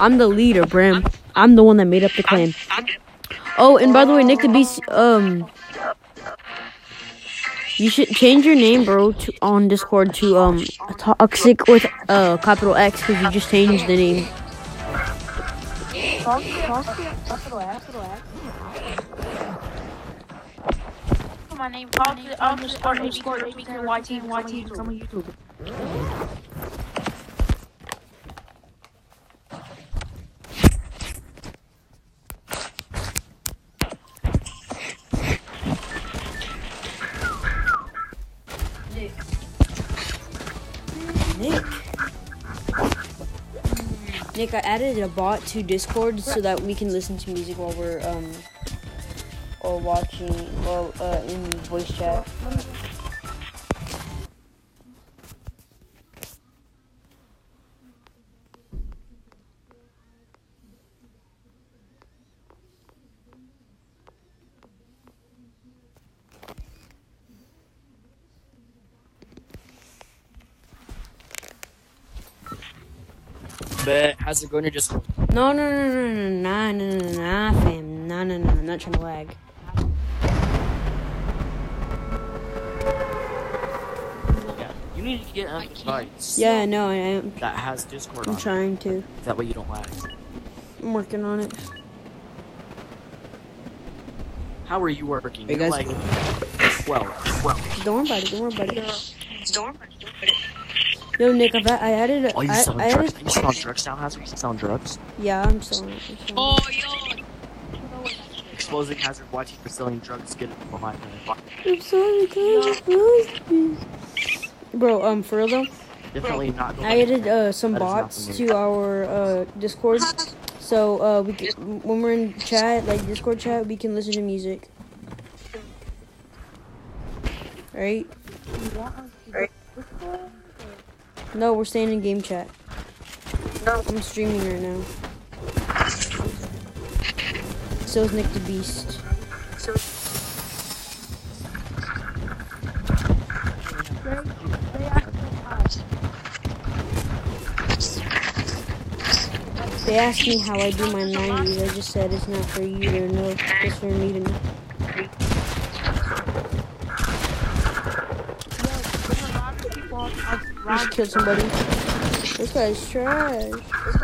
I'm the leader, Bram. I'm the one that made up the clan. Oh, and by the way, Nick the Beast, um, you should change your name, bro, to on Discord to um toxic with uh capital X because you just changed the name. My name. Nick, I added a bot to Discord so that we can listen to music while we're um or watching or uh, in voice chat. But how's it going to just. No, no, no, no, no, nah, no, no, nah, fam. No, no, no, I'm not trying to lag. Yeah, you need to get a device. Yeah, no, I am. That has Discord I'm trying it. to. That way you don't lag. I'm working on it. How are you working? Are you guys like 12. 12. Don't worry don't worry about it. Don't worry about it, don't worry about it. Yo, Nick, I've, I added. A, Are you I, selling I drugs? added. Are you selling drugs now, Hazard? You selling drugs? Yeah, I'm selling. I'm selling it. Exposing Hazard YT for selling drugs, get it for my I'm sorry, guys. Bro, um, for real though, Definitely not. I added uh, some That is not bots to our uh, Discord, so uh, we can, when we're in chat, like Discord chat, we can listen to music. Right? No, we're staying in game chat. No. I'm streaming right now. So is Nick the Beast. So They asked me how I do my 90s. I just said it's not for you to know, it's for me to know. Just killed somebody. This guy's trash. This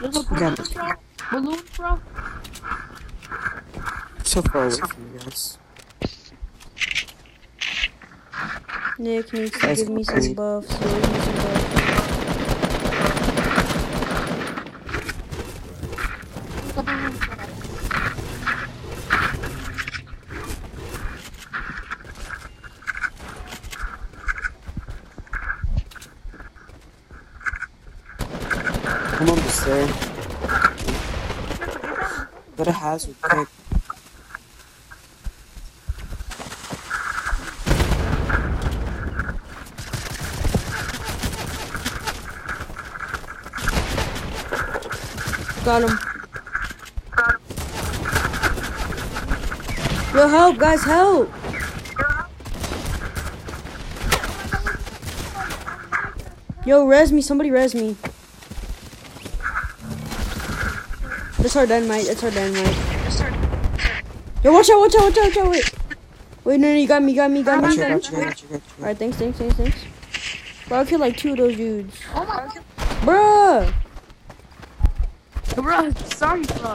There's a balloon, bro. Balloon, bro. So far away from you guys. Nick needs to give me some buffs. Give me some buffs. Come on, the stair. Go to hazard quick. Got him. Yo, help, guys, help! Yo, res me, somebody res me. That's our dynamite, that's our dynamite. Yo, watch out, watch out, watch out, watch out, wait. Wait, no, no, you got me, you got me, you got me. Alright, thanks, thanks, thanks, thanks. Bro, I killed like two of those dudes. Bruh! Bro, sorry, bro.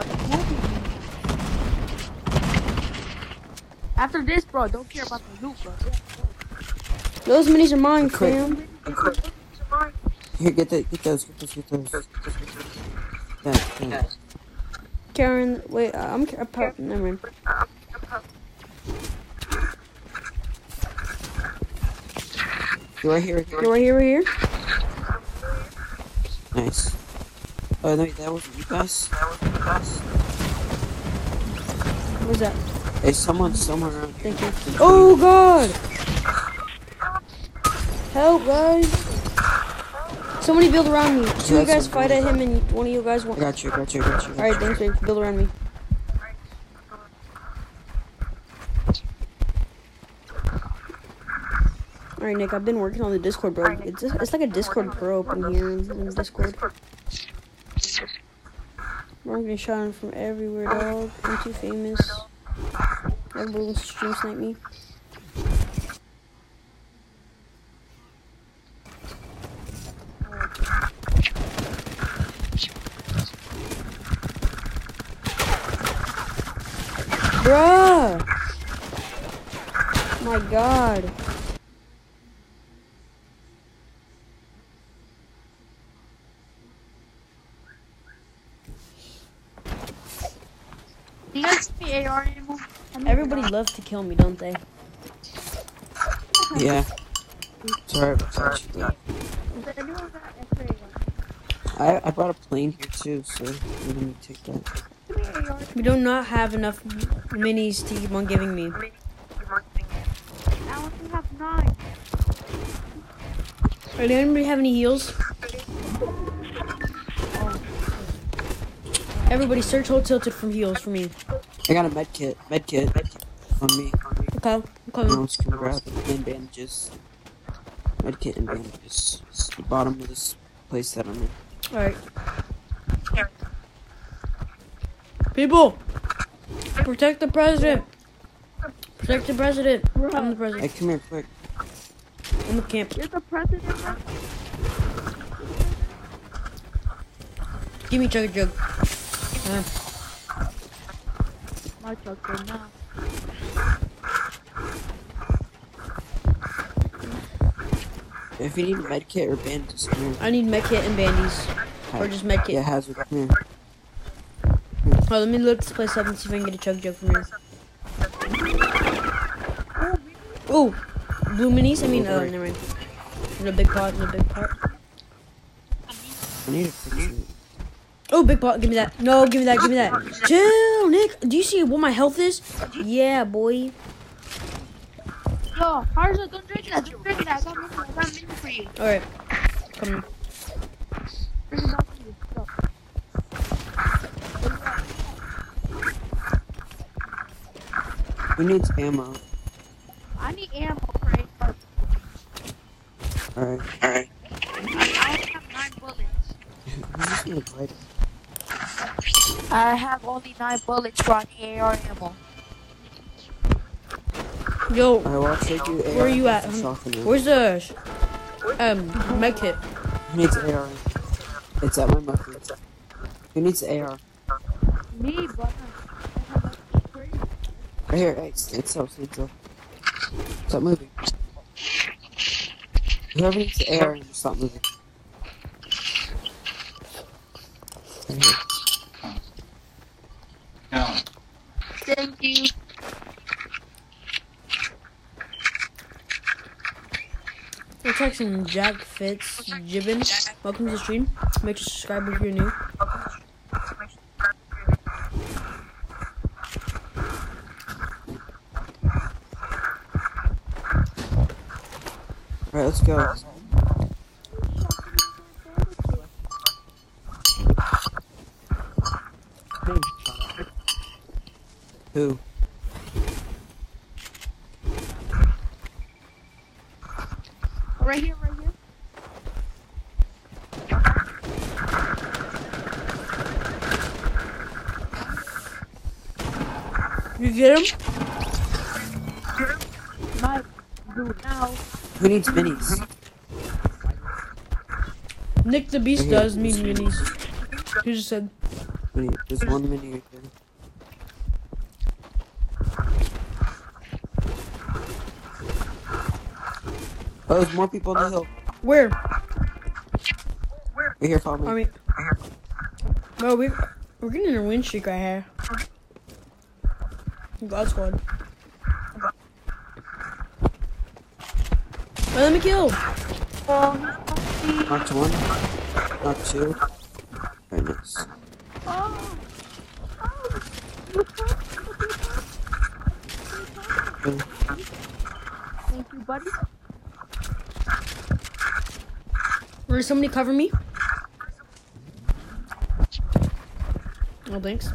After this, bro, don't care about the loot, bro. Those minis are mine, Quick. fam. Here, get the, get those, get those, get those. Yeah, yeah. Karen, wait, uh, I'm, I'm pop, never mind. You're right here, right You're right here, right here. here. Nice. Oh, no, that wasn't you guys. Where's that? There's someone somewhere around here. Thank you. Oh, oh god! Help, guys! Somebody build around me. Two of you guys fight at him, and one of you guys I want. got you, I got you, I got you. I got Alright, you. thanks, babe. Build around me. All right, Nick. I've been working on the Discord, bro. It's just, it's like a Discord Pro open here in Discord. I'm getting shot from everywhere, dog. I'm too famous. Everyone wants to stream snipe me. Bruh! My god. Do you guys see AR anymore? Everybody loves to kill me, don't they? Yeah. Sorry about that. shit, anyone got I, I brought a plane here too, so we're gonna take that. Give me AR. We do not have enough minis to keep on giving me. I only have nine. Does anybody have any heals? Oh. Everybody search hold tilted from heals for me. I got a med kit. Med kit. On me. Okay, I'm No coming. one can grab. And bandages. Med kit and bandages. It's the bottom of this place that I'm in. Alright. People! Protect the president! Protect the president! I'm the president. Hey, come here quick. I'm the camp. You're the president. Give me chug a jug. Uh, My right now. If you need a med kit or here. I need medkit and bandies. Or just medkit. Yeah, Hazard, come here. Oh, let me look this place up and see if I can get a chug jug from here. Oh, blue minis. I mean, uh, never mind. The big pot, the big pot. I need a picture. Oh, big pot. Give me that. No, give me that. Give me that. Chill, Nick. Do you see what my health is? Yeah, boy. Yo, Harza, don't drink that. Don't drink that. I got mini, I got mini for you. All right, come. Bring it back to you. Go. Who needs ammo? I need ammo for it, but Alright. Alright. I only have nine bullets. Who's just gonna fight it? I have only nine bullets for any AR ammo. Yo, I'll take you where are you at? Where's the um med kit? Who needs AR? It's at my muffin. Who needs AR? Me, but Right here, hey, it's, it's so, it's. Stop moving. Whoever needs AR, stop moving. Right here. Thank you. We're texting Jack Fitz Gibbon. Welcome to the stream. Make sure to subscribe if you're new. Alright, let's go. Who? Right here, right here. You get him? My dude now. Who needs minis? Nick the Beast does need minis. He just said, There's one mini Oh, there's more people on the hill. "Where? Right here, follow me. I mean, bro, we we're getting a win streak right here. God squad. Let me kill. Knocked one. Knocked two. Very nice. Oh. Good. Thank you, buddy. Will somebody cover me? Oh, thanks.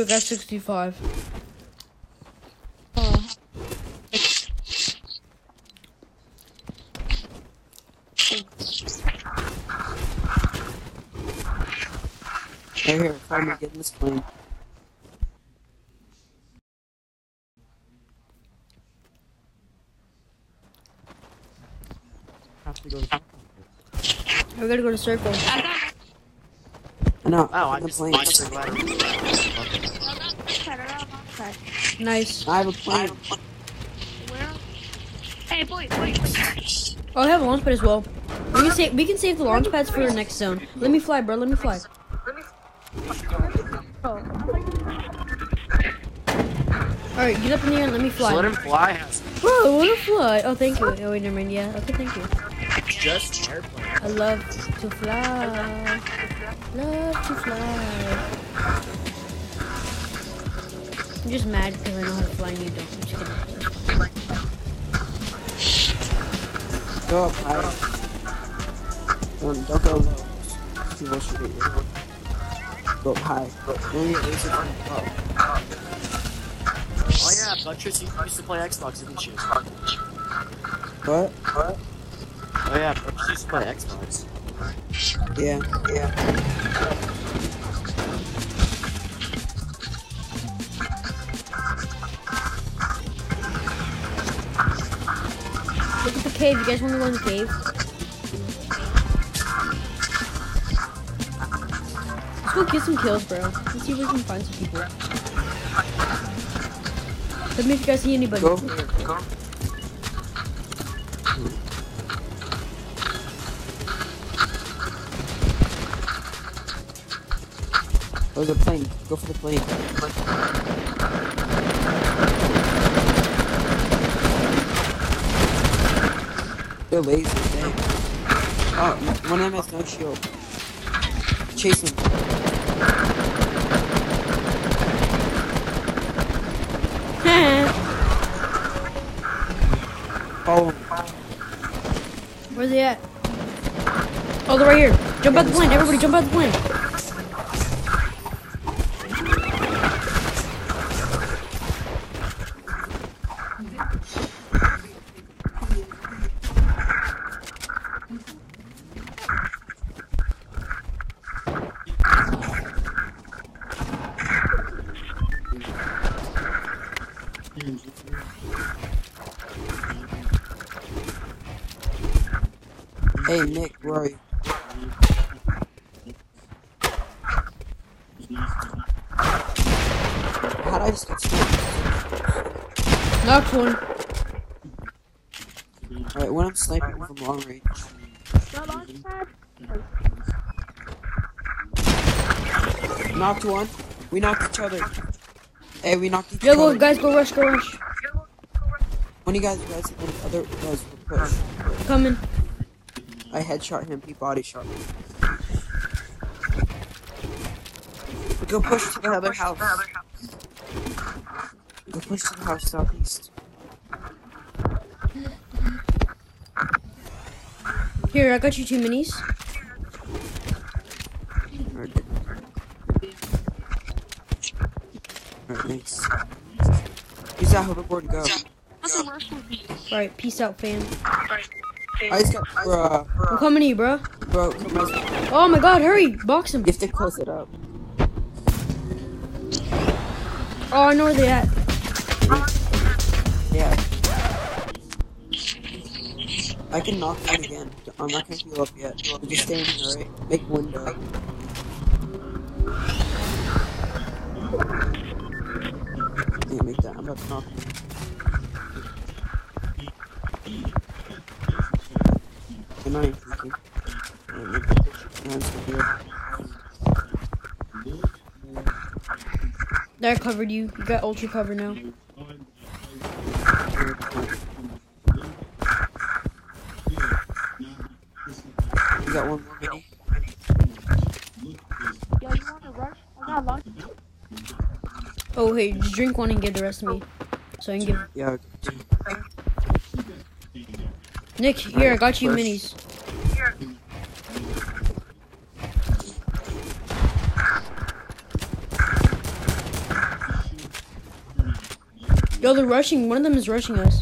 You. I got 65. Oh. Right here, find me getting this plane. Have to go to We're gonna go to circle. Oh, I got I know, Oh, I'm I'm the just plane. I'm just glad. I got launch pad. I got launch pad. Nice. I have a plane. Where? Hey, boy, boy. Oh, I have a launch pad as well. We can save. We can save the launch pads for the next zone. Let me fly, bro. Let me fly. Oh. All right, get up in the air and let me Just let him fly. Has Bro, I wanna fly. Oh, thank you. Oh, wait, never mind. Yeah. Okay, thank you. just airplane. I love to fly. Love to fly. I'm just mad because I know how to fly and you don't. I'm just kidding. Go up high. Don't, don't go low. See what you get. Go up high. Don't get laser from above. Yeah, Buttress, you used to play Xbox, didn't you? What? What? Oh yeah, Buttress used to play Xbox. Yeah, yeah. Look at the cave. You guys want to go in the cave? Let's go get some kills, bro. Let's see if we can find some people. Let me if you guys see anybody. Go here. Go. Oh, the plane. Go for the plane. They're lazy. Dang. Oh, one of them has no shield. Chase him. Follow him. Where's he at? Oh, they're right here. Jump out the plane. Everybody jump out the plane. Hey, Nick, where are you? How'd I just get sniped? Knocked one. Alright, when I'm sniping from long range. Got launch pad? Knocked one. We knocked each other. Hey, we knocked each Yo, other. go, guys, go rush, go rush. One of you guys res, and the other guys will push. Coming. I headshot him, he body shot me. Go push to the other house. Go push to the house southeast. Here, I got you two minis. Alright. Alright, thanks. Use that hoverboard, go. That's a rush with me. Alright, peace out, fam. I just got, bruh, I'm coming to you, bro. bro. Oh my god, hurry! Box him. You have to close it up. Oh, I know where they at. Yeah. I can knock him again. I'm not gonna heal up yet. I'm just staying here, right? Make window. I'm not even thinking. Yeah, make the hands go here. There, covered you. You got ultra cover now. Okay, just drink one and give the rest to me. So I can give. Yeah. Nick, here, I got you minis. Yo, they're rushing. One of them is rushing us.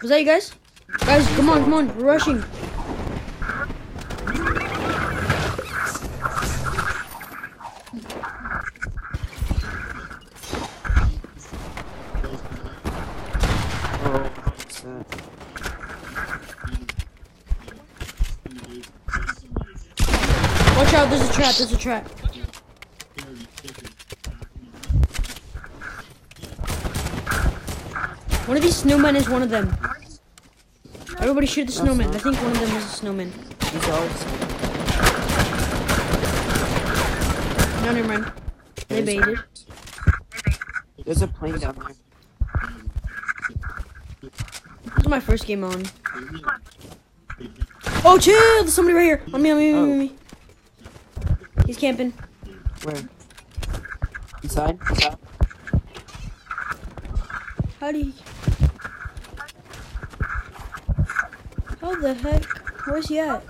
Was that you guys? Guys, come on, come on. We're rushing. Trap, there's a trap. One of these snowmen is one of them. Everybody shoot the snowman. I think one of them is a snowman. He's always. No, never mind. They baited. There's a plane down there. This is my first game on. Oh, chill! There's somebody right here. On me, on me, on me, on me. He's camping. Where? Inside? Inside? How do you... How the heck? Where's he at?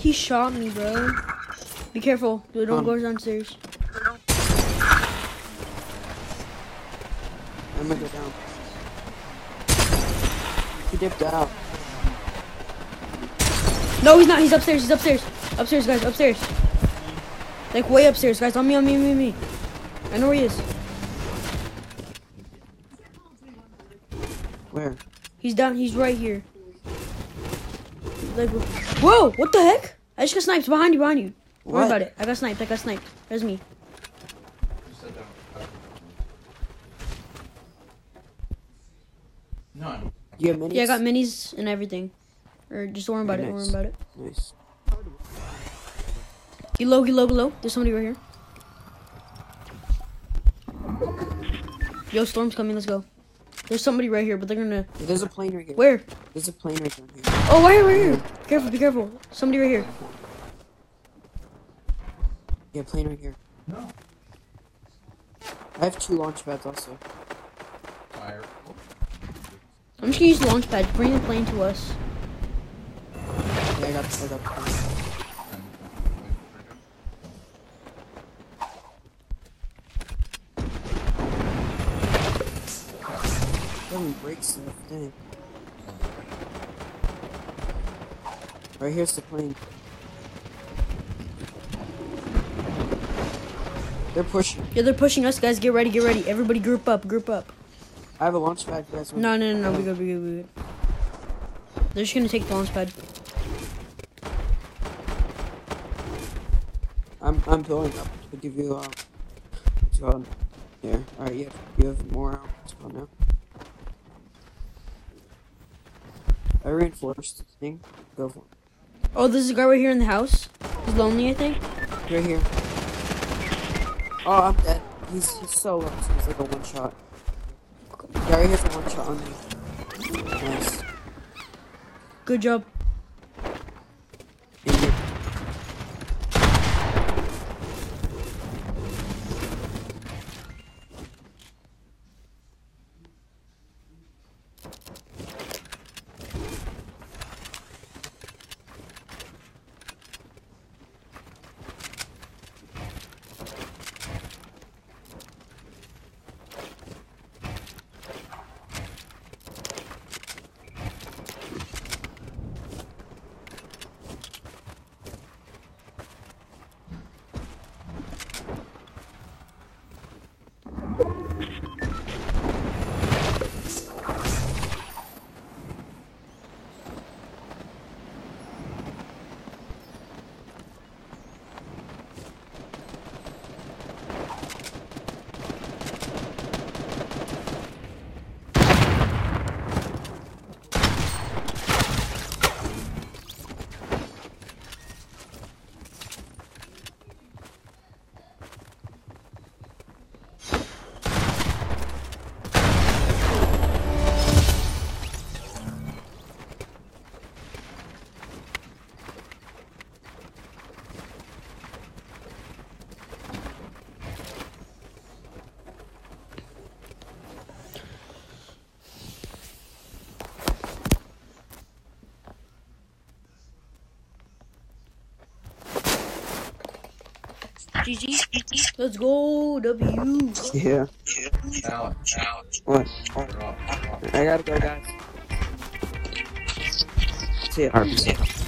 He shot me, bro. Be careful. Dude, don't Um. go downstairs. I'm gonna go down. He dipped out. No, he's not. He's upstairs. He's upstairs. Upstairs, guys. Upstairs. Like way upstairs, guys. On me, on me, on me, on me. I know where he is. Where? He's down. He's right here. Like, whoa! What the heck? I just got sniped behind you. Behind you. Don't worry What? about it. I got sniped. I got sniped. There's me. No. You have minis? Yeah, I got minis and everything. Or just don't worry about it. Worry about it. Nice. Get low, get low, low. There's somebody right here. Yo, storm's coming. Let's go. There's somebody right here, but they're gonna. There's a plane right here. Where? There's a plane right here. Oh, right here, right here. Careful, be careful. Somebody right here. Yeah, plane right here. No. I have two launch pads also. Fire. I'm just gonna use the launch pad. Bring the plane to us. Yeah, I got, I got the plane. Doesn't break stuff, dang. Right here's the plane. They're pushing. Yeah, they're pushing us, guys. Get ready, get ready. Everybody, group up, group up. I have a launch pad, guys. No, no, no, no. We good, we good, we good. They're just gonna take the launch pad. I'm I'm building up to give you uh what's it called? Here. Alright, you have you have more um, called now. I reinforced the thing. Go for it. Oh, there's a guy right here in the house. He's lonely, I think. Right here. Oh, I'm dead. He's he's so low, so he's like a one shot. Gary here's a one shot on me. Nice. Good job. GG. Let's go, W. Yeah. Alex, What? I gotta go, guys. See ya. Alright, see ya.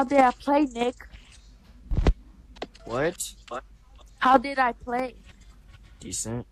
How did I play, Nick? What? How did I play? Decent.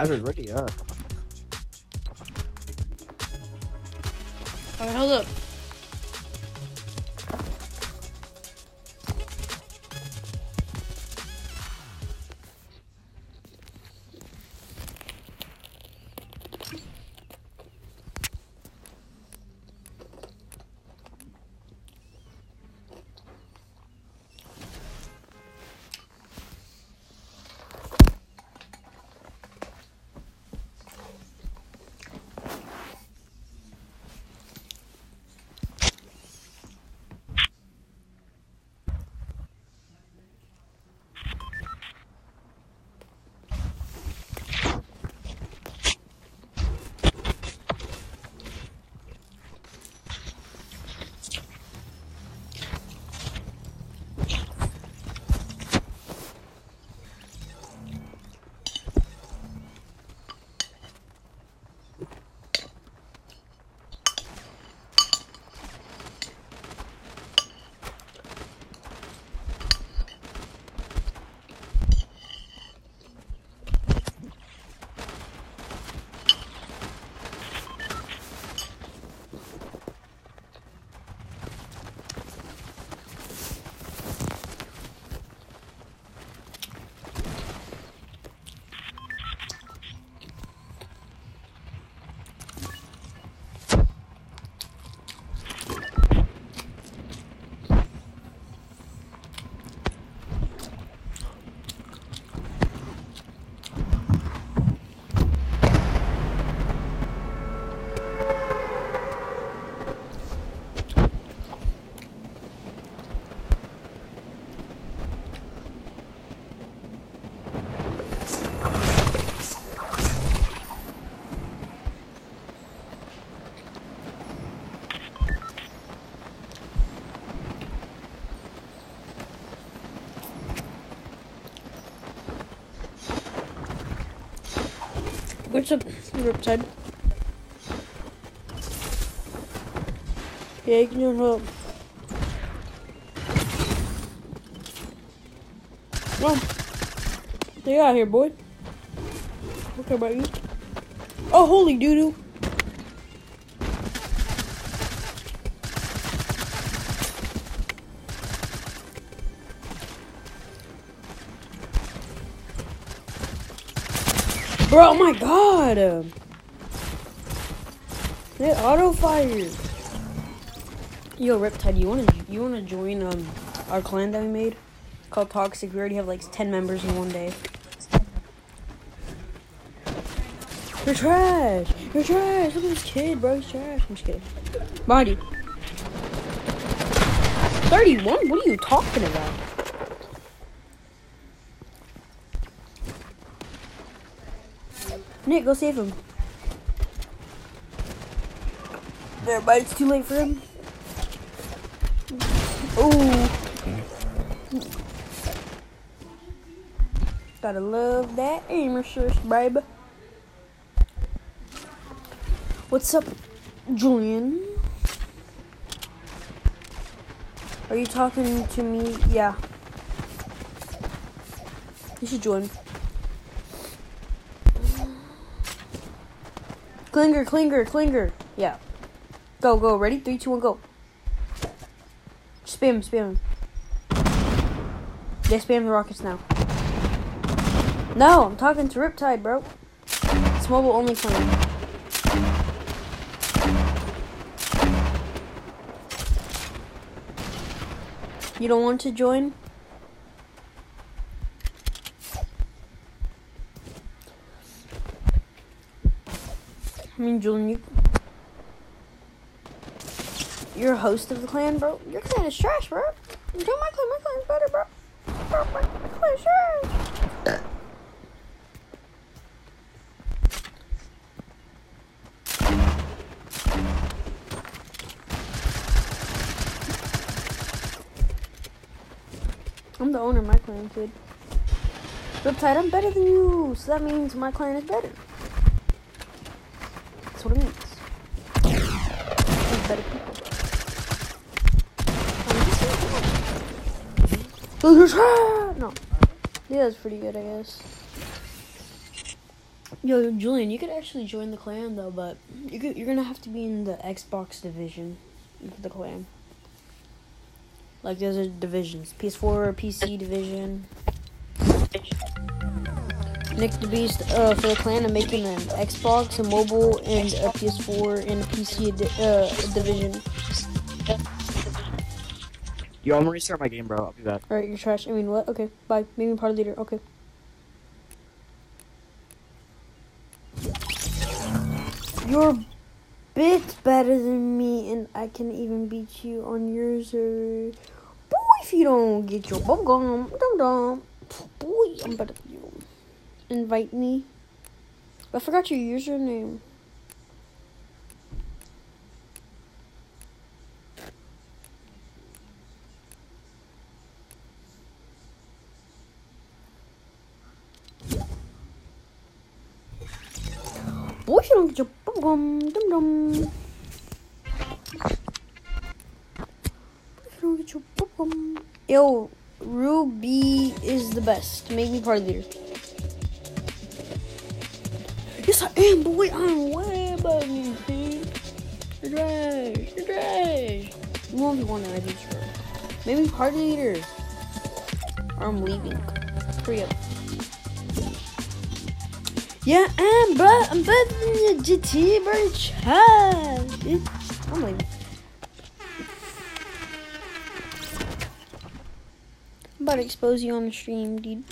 Hazard ready up. Alright, hold up. Riptide? Yeah, you can do it. Well, they out here, boy. Okay about you. Oh, holy doo doo. Bro, oh my god! They auto fired. Yo, Riptide, you wanna you wanna join um our clan that we made? Called Toxic. We already have like ten members in one day. You're trash! You're trash! Look at this kid, bro. He's trash. I'm just kidding. Body. 31? What are you talking about? Nick, go save him. There, but it's too late for him. Oh. Gotta love that aim assist, babe. What's up, Julian? Are you talking to me? Yeah. You should join. Klinger, clinger, clinger. Yeah. Go, go. Ready? Three, two, one, go. Spam, spam. Yeah, spam the rockets now. No, I'm talking to Riptide, bro. It's mobile only clan. You don't want to join? Julian, you, you're a host of the clan, bro. Your clan is trash, bro. Join my clan. My clan's better, bro. Bro, my, my clan's trash. I'm the owner of my clan, kid. Riptide, I'm better than you, so that means my clan is better. That's what it means. We're better people. I'm just saying, Look, you're No. Yeah, that's pretty good, I guess. Yo, Julian, you could actually join the clan though, but you could, you're gonna have to be in the Xbox division of the clan. Like there's a divisions, PS4, PC division. Nick the Beast uh, for the clan. I'm making an Xbox, a mobile, and a PS4 and a PC uh, division. Yo, I'm gonna restart my game, bro. I'll be back. All right, you're trash. I mean, what? Okay, bye. Maybe part leader. Okay. You're a bit better than me, and I can even beat you on yours. Or boy, if you don't get your bubble gum, dum dum. Boy, I'm better than you. Invite me. I forgot your username. Boy, if you gum, dum dum. If you don't. Yo, Ruby is the best. Make me party leader. Yes, I am, boy. I'm way above you, dude. You're trash. You're trash. You won't be one that I. Make me party leader. Or I'm leaving. Hurry up. Yeah, I am, bro. I'm better than you, GT, bro. Trash. dude. I'm. I'm about to expose you on the stream, dude.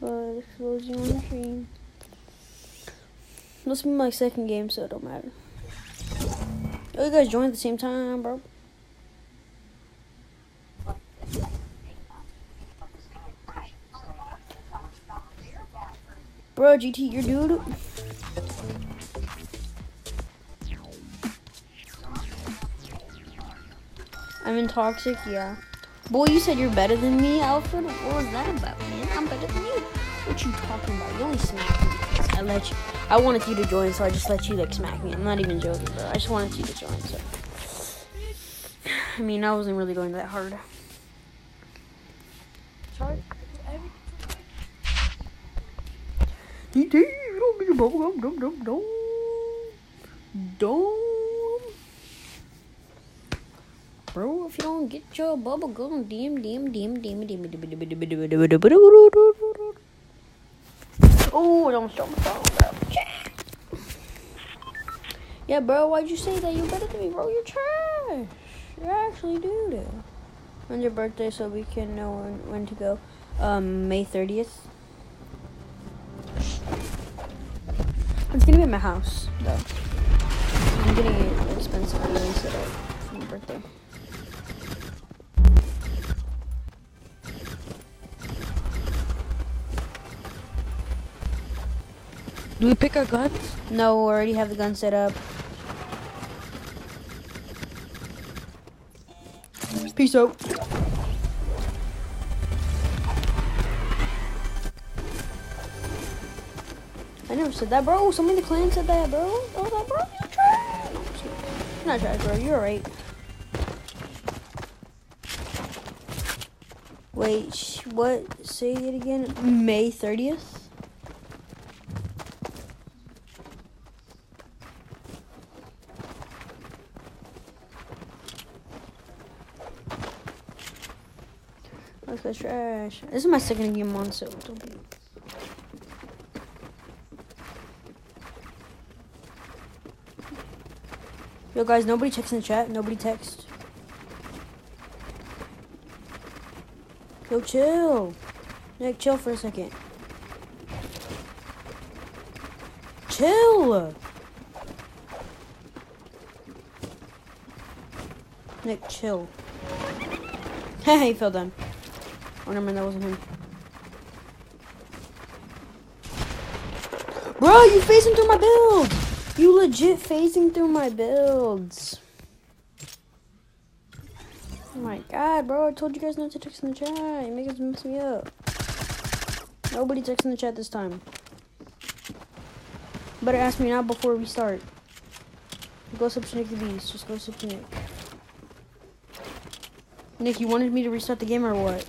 But expose you on the stream. Will be my second game, so it don't matter. Oh, you guys joined at the same time, bro. Bro, GT, your dude. I'm in toxic, yeah. Boy, you said you're better than me, Alfred. What was that about, man? I'm better than you. What you talking about? You only smacked me. I let you. I wanted you to join, so I just let you like smack me. I'm not even joking, bro. I just wanted you to join. So, I mean, I wasn't really going that hard. Sorry. DT, you don't get your bubble gum, dum dum dum. Dum. Bro, if you don't get your bubble gum, dim dim dim dim dim dim dim, dim, dim, dim, dim, Oh, don't stop my phone, bro. Yeah, bro, why'd you say that? You're better than me, bro. You're trash. You actually do that. When's your birthday so we can know when, when to go? Um, May 30th. It's gonna be at my house, though. I'm getting it expensive and then set up for my birthday. Do we pick our guns? No, we already have the gun set up. Peace out. I never said that, bro. Somebody in the clan said that, bro. Oh, that, bro, you're trash. You're not trash, bro. You're alright. Wait, what? Say it again. May 30th? Let's go trash. This is my second game on, so don't be. Yo, guys, nobody checks in the chat. Nobody text. Yo, chill. Nick, chill for a second. Chill. Nick, chill. Hey, he fell down. Oh, never mind, that wasn't him. Bro, you phasing through my build! You legit phasing through my builds. Oh my god, bro, I told you guys not to text in the chat. You make us mess me up. Nobody text in the chat this time. Better ask me now before we start. Go sub to Nick the Beast. Just go sub to Nick. Nick, you wanted me to restart the game or what?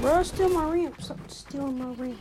Bro, steal my ramp. Stop stealing my ramp.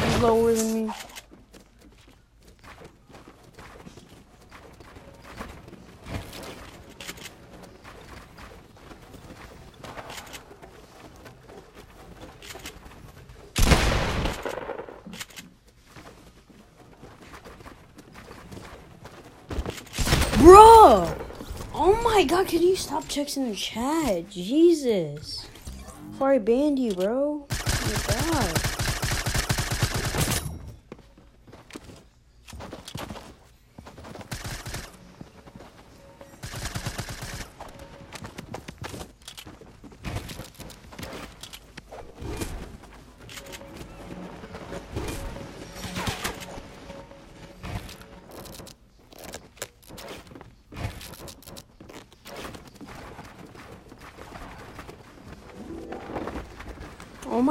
He's lower than me. Bro! Oh my god, can you stop checking the chat? Jesus. Before I banned you, bro. Oh my god.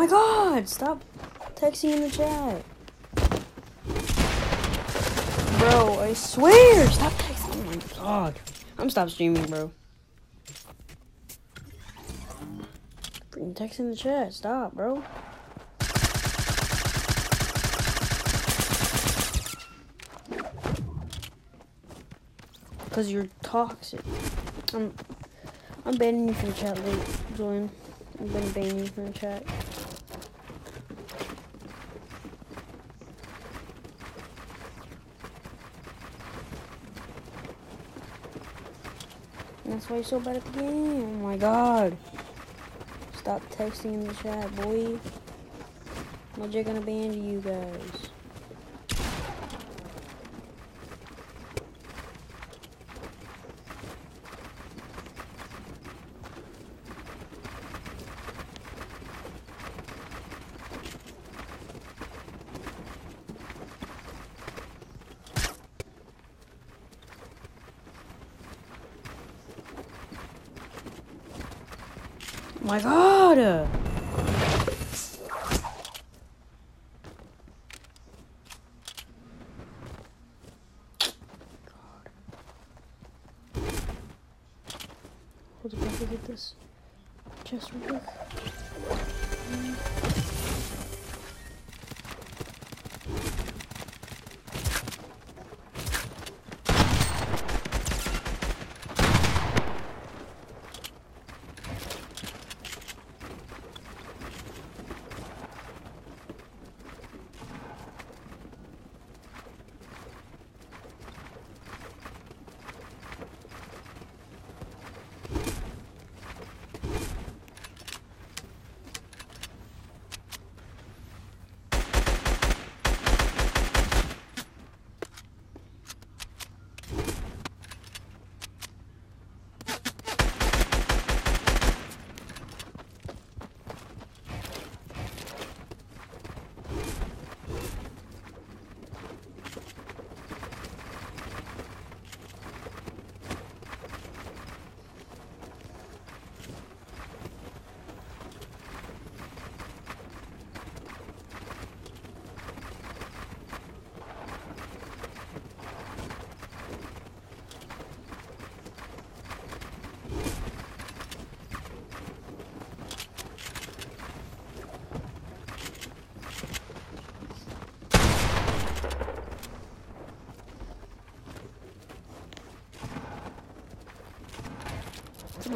My god, stop texting in the chat. Bro, I swear, stop texting. Oh my god. I'm stop streaming, bro. Freaking text in the chat, stop, bro. Cause you're toxic. I'm I'm banning you from the chat late, Julian. I'm gonna ban you from the chat. Why you're so bad at the game. Oh my god. Stop texting in the chat, boy. What you gonna ban you guys?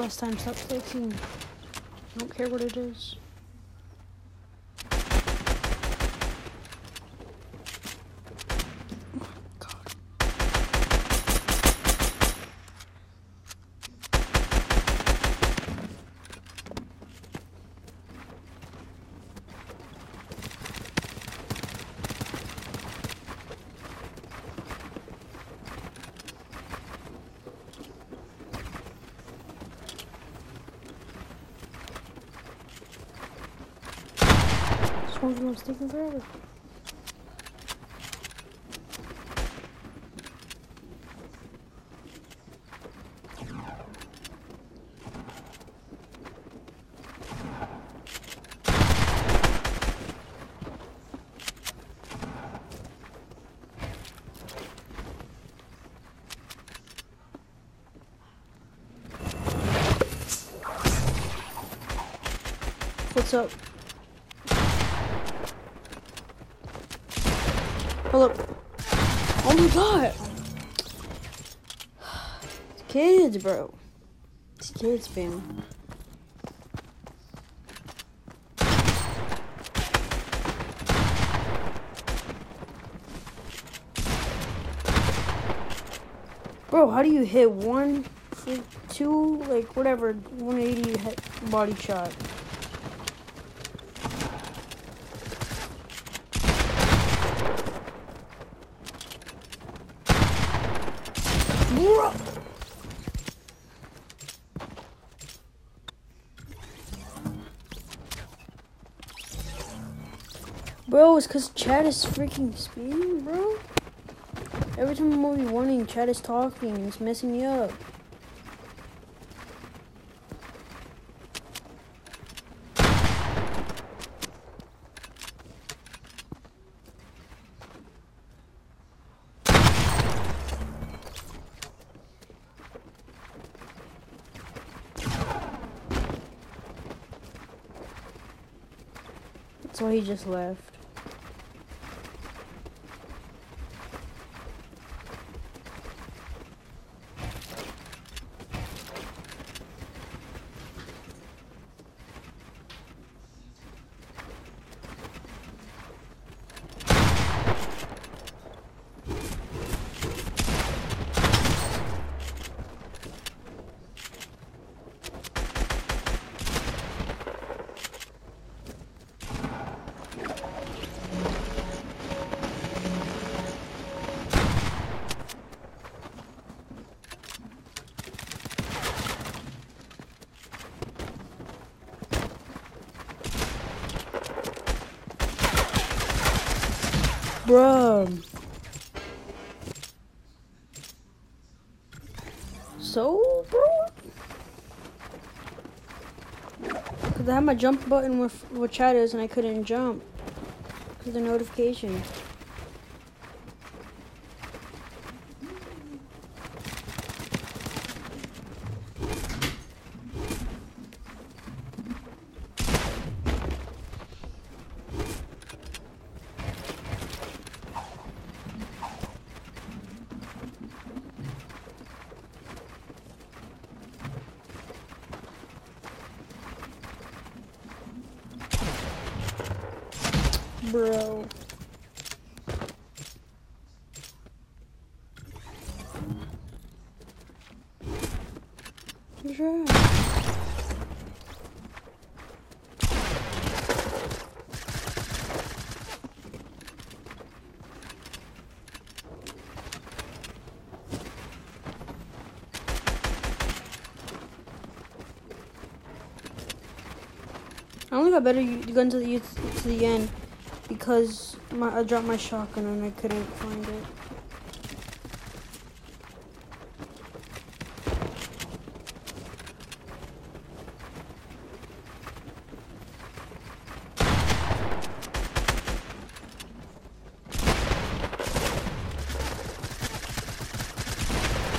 Last time, stop flexing. I don't care what it is. God. One's not taking forever. What's up? Oh my god! It's kids, bro. It's kids, fam. Bro, how do you hit one, two, like whatever, 180 body shot? It's cause Chad is freaking speeding, bro. Every time I'm movie warning, Chad is talking. It's messing me up. That's why he just left. Had my jump button with, with chatters and I couldn't jump. Because the notification. Bro. Sure. I only got better gun to the to the end because my I dropped my shotgun and I couldn't find it.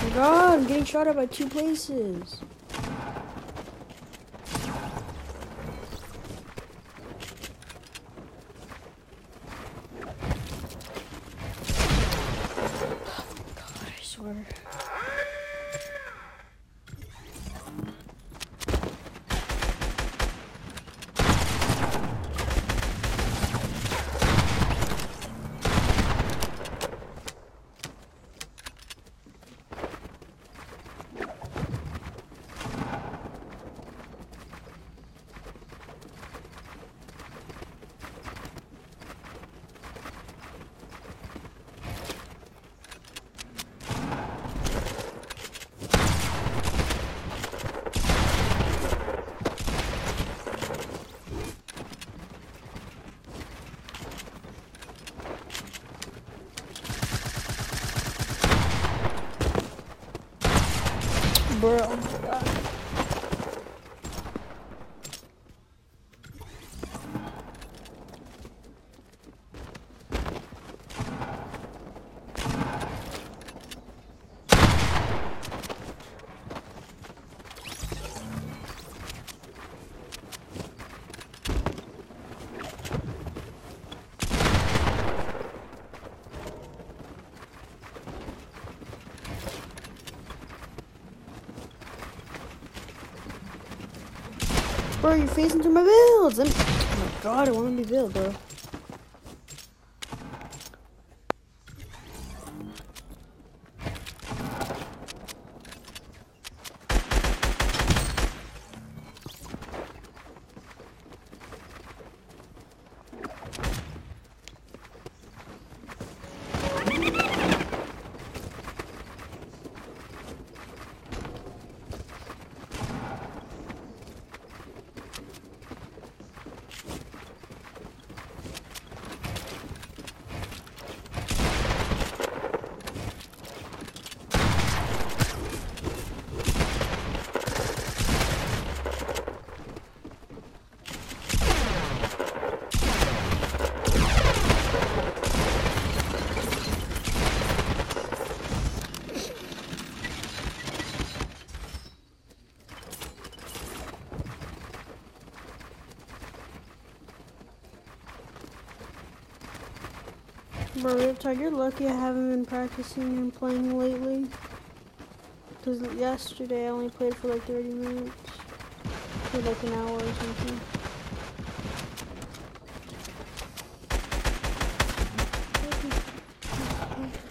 Oh god, I'm getting shot at by two places. God, I swear. Bro, oh my god. Facing through my builds. I'm- oh my god, I want to be build, bro. Bro, Riptide, you're lucky I haven't been practicing and playing lately. Because yesterday I only played for like 30 minutes. For like an hour or something.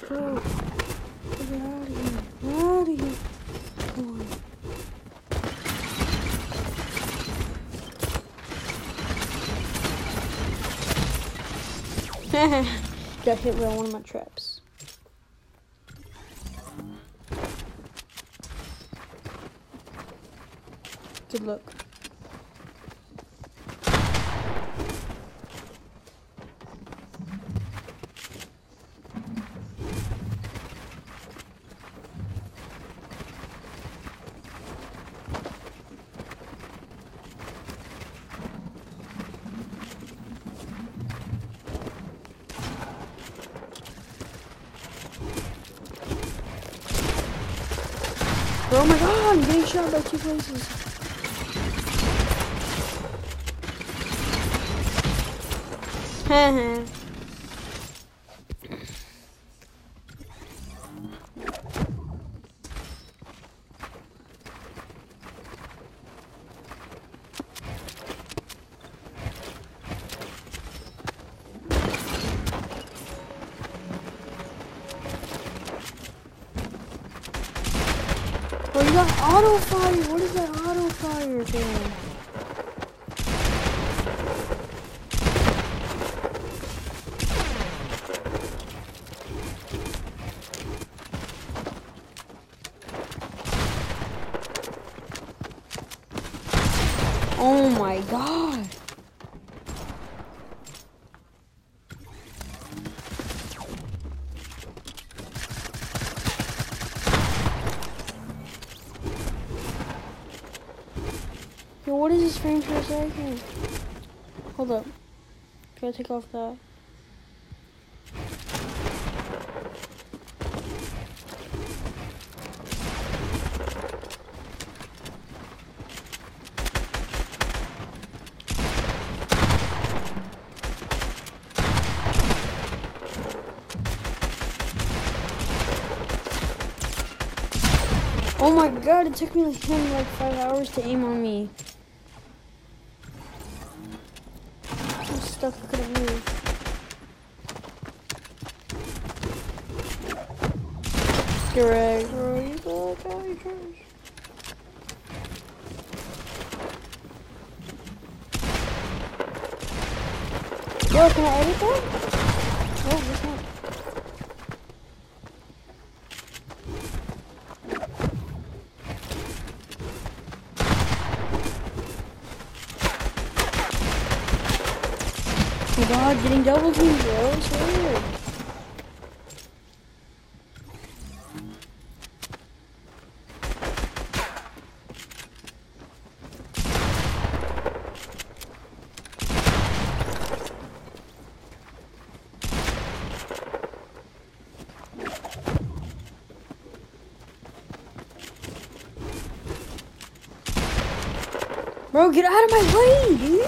Bro, get out of here. Get out of here. Come on. Got hit with one of my traps. Good luck. Oh my god, I'm getting shot by two places. Hold up. Gotta take off that. Oh my god, it took me like him like five hours to aim on me. I'm stuck, I couldn't move. Greg, bro, you got guy trash. Yo, can I edit that? Oh, this not. Oh my god, getting double teamed, bro. It's weird. Bro, get out of my way, dude.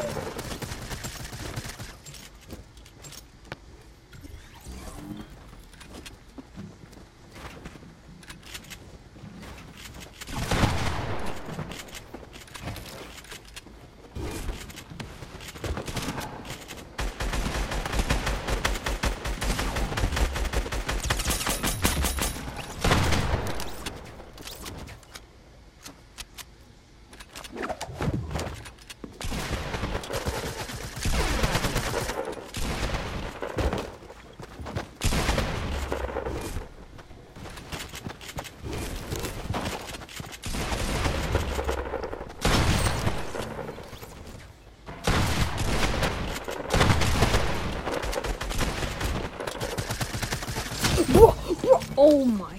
Bro, bro, oh my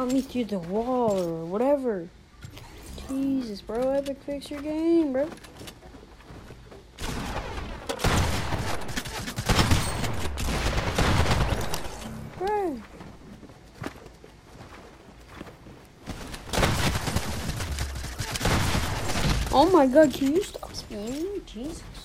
shot me through the wall or whatever. Jesus, bro, Epic, fix your game, bro. Bro. Oh my god, can you stop spamming? Jesus.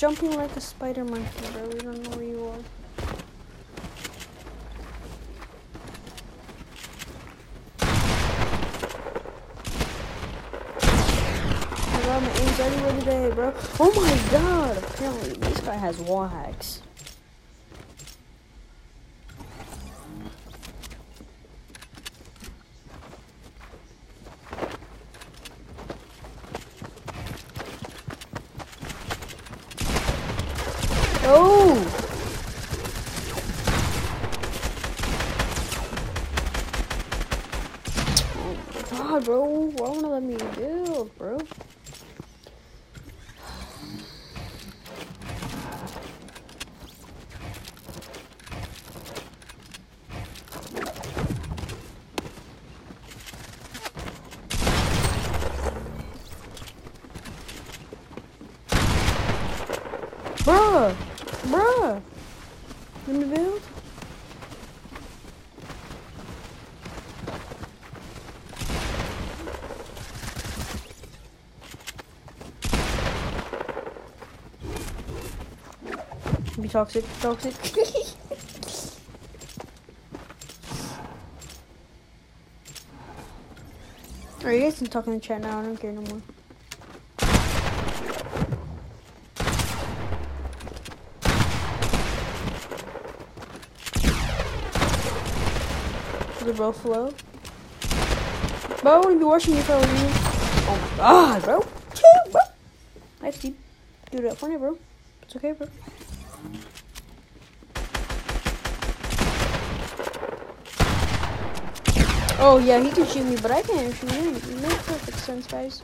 Jumping like a spider monkey, bro. We don't know where you are. I got my everywhere today, bro. Oh my god! Apparently, this guy has wall hacks. Oh! Oh my god, bro. Why won't it let me build, bro? Bruh. Bruh. Let me build. Be toxic, toxic. Alright, you guys can talk in the chat now. I don't care no more. The bro flow. Bro, I wouldn't be watching you I were you. Oh my god, bro. Bro. Nice, Steve. Do that for me, bro. It's okay, bro. Oh yeah, he can shoot me, but I can't shoot him. It makes perfect sense, guys.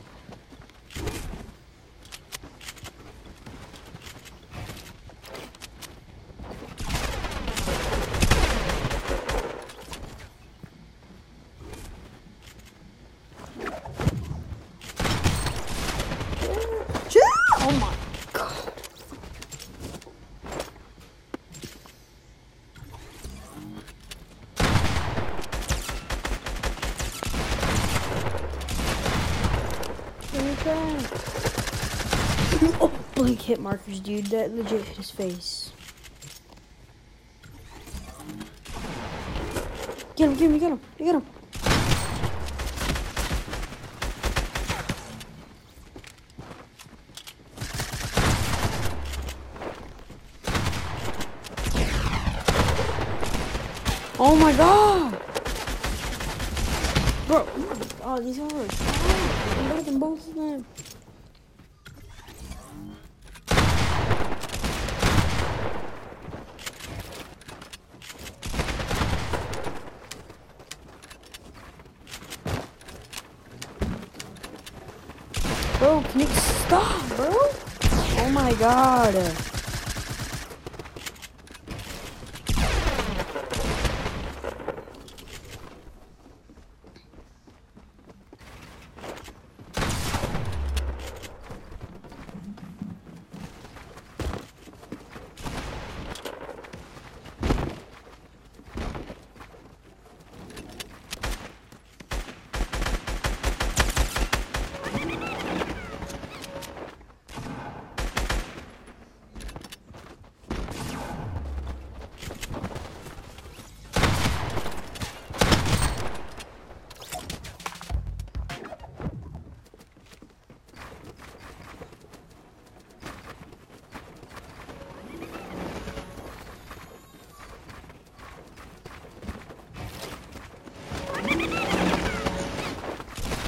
Chill. Oh my god. Let me try. Oh, blank hit markers, dude. That legit hit his face. Get him, get him, get him, you get him. Oh my god! Bro, oh these are I'm breaking both of them. Bro, can you stop, bro? Oh my god.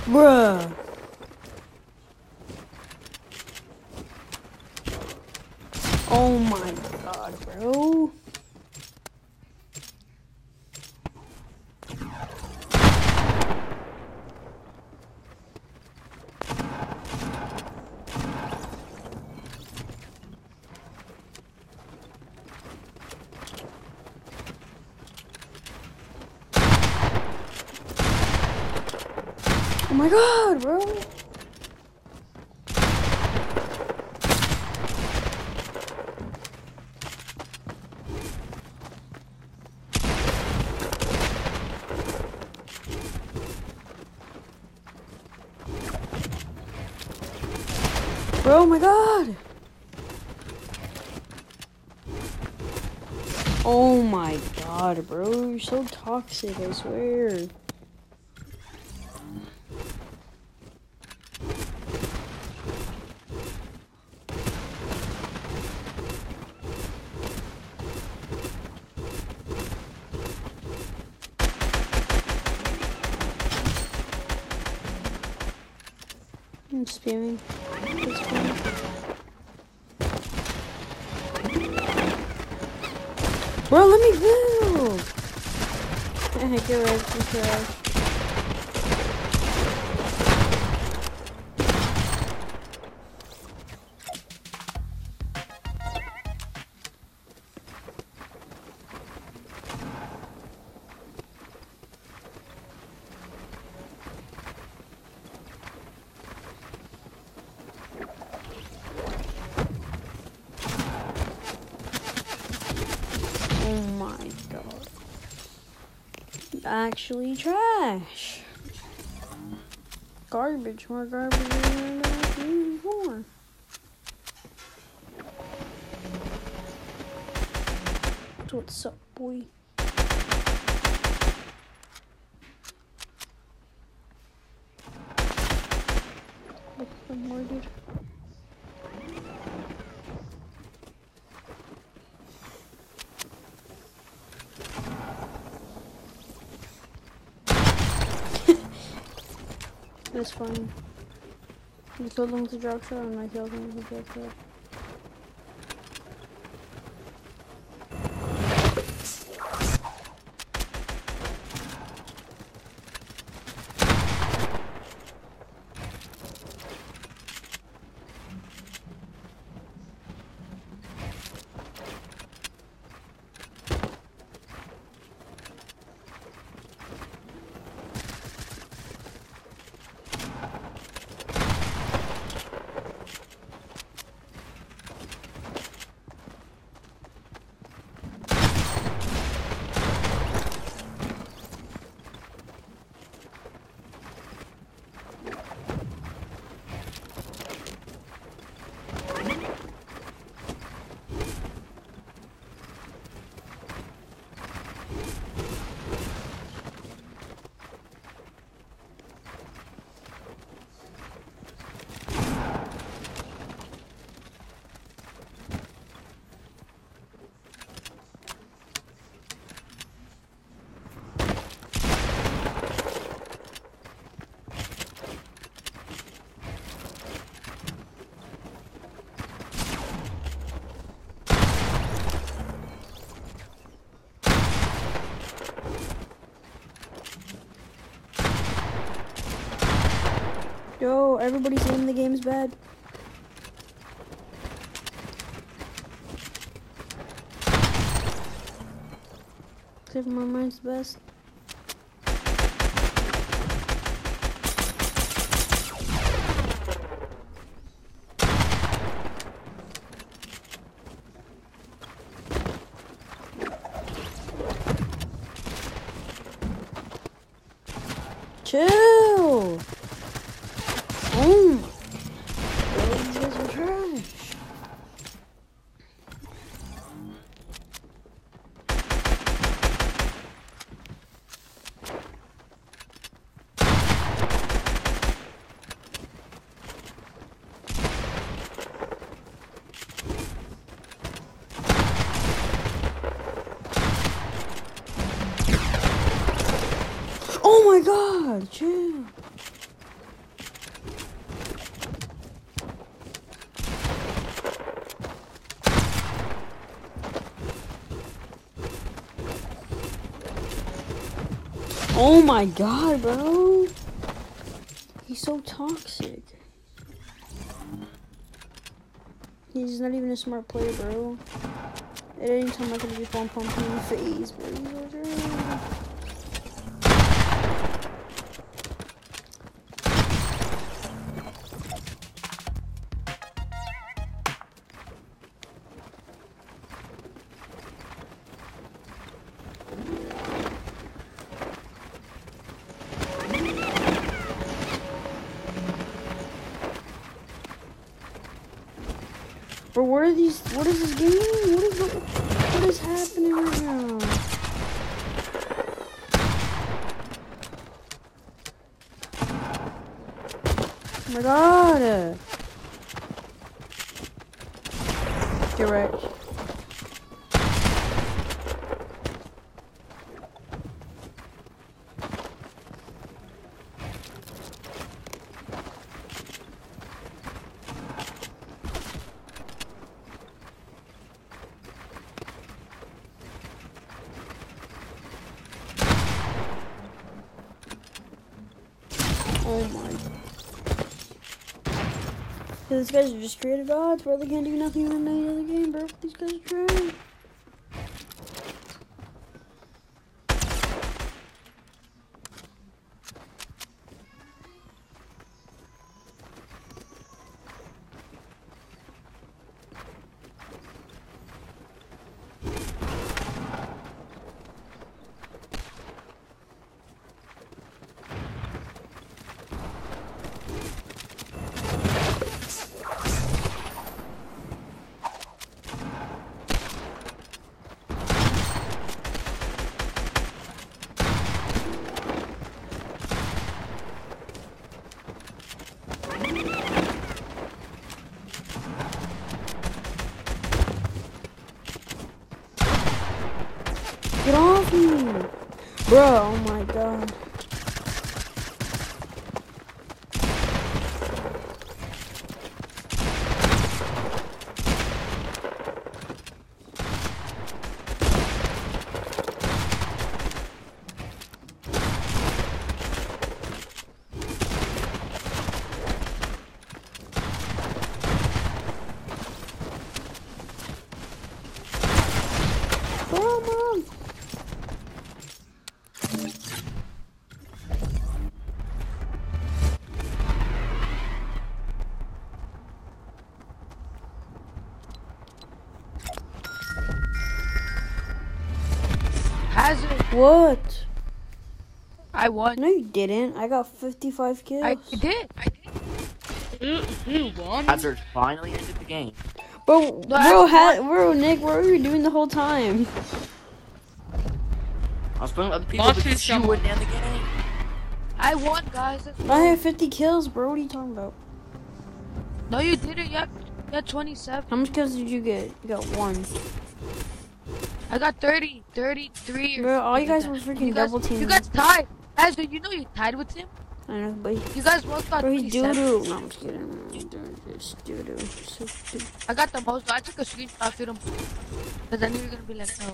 Bruh. Oh my god, bro. Oh my god, bro. Bro, oh my god. Oh my god, bro. You're so toxic, I swear. Actually trash. Garbage, more garbage than I've used before. So What's up, boy? Look for more, dude. That's fine. You killed him with the drop shot and I killed him with drop shot. Yo, everybody's saying the game's bad. Except my mind's best. Chill. Oh my. Those guys are trash. Oh my god, chill. Oh my god, bro. He's so toxic. He's not even a smart player, bro. At any time I could just one pump in the face, bro. These guys are just creative odds, bro. They can't do nothing in any other game, bro. These guys are trash. Bro, oh my god. Come on. Hazard. What? I won. No, you didn't. I got 55 kills. I did. I did. Who won? Hazard finally ended the game. Bro, bro, actually ha- bro, Nick, what were you doing the whole time? I was playing with other people Boss because is you someone. wouldn't end the game. I won, guys. I had 50 kills, bro. What are you talking about? No, you didn't. You had, you had 27. How much kills did you get? You got one. I got 30, 33. Bro, all you guys were freaking you guys, double teaming. You guys tied. Hazard, you know you tied with him. I know, but he, You guys both got bro, he's 27. doo doo. No, I'm just kidding. He's just doo doo. So stupid. I got the most. I took a screenshot of him because I knew you were gonna be like, no.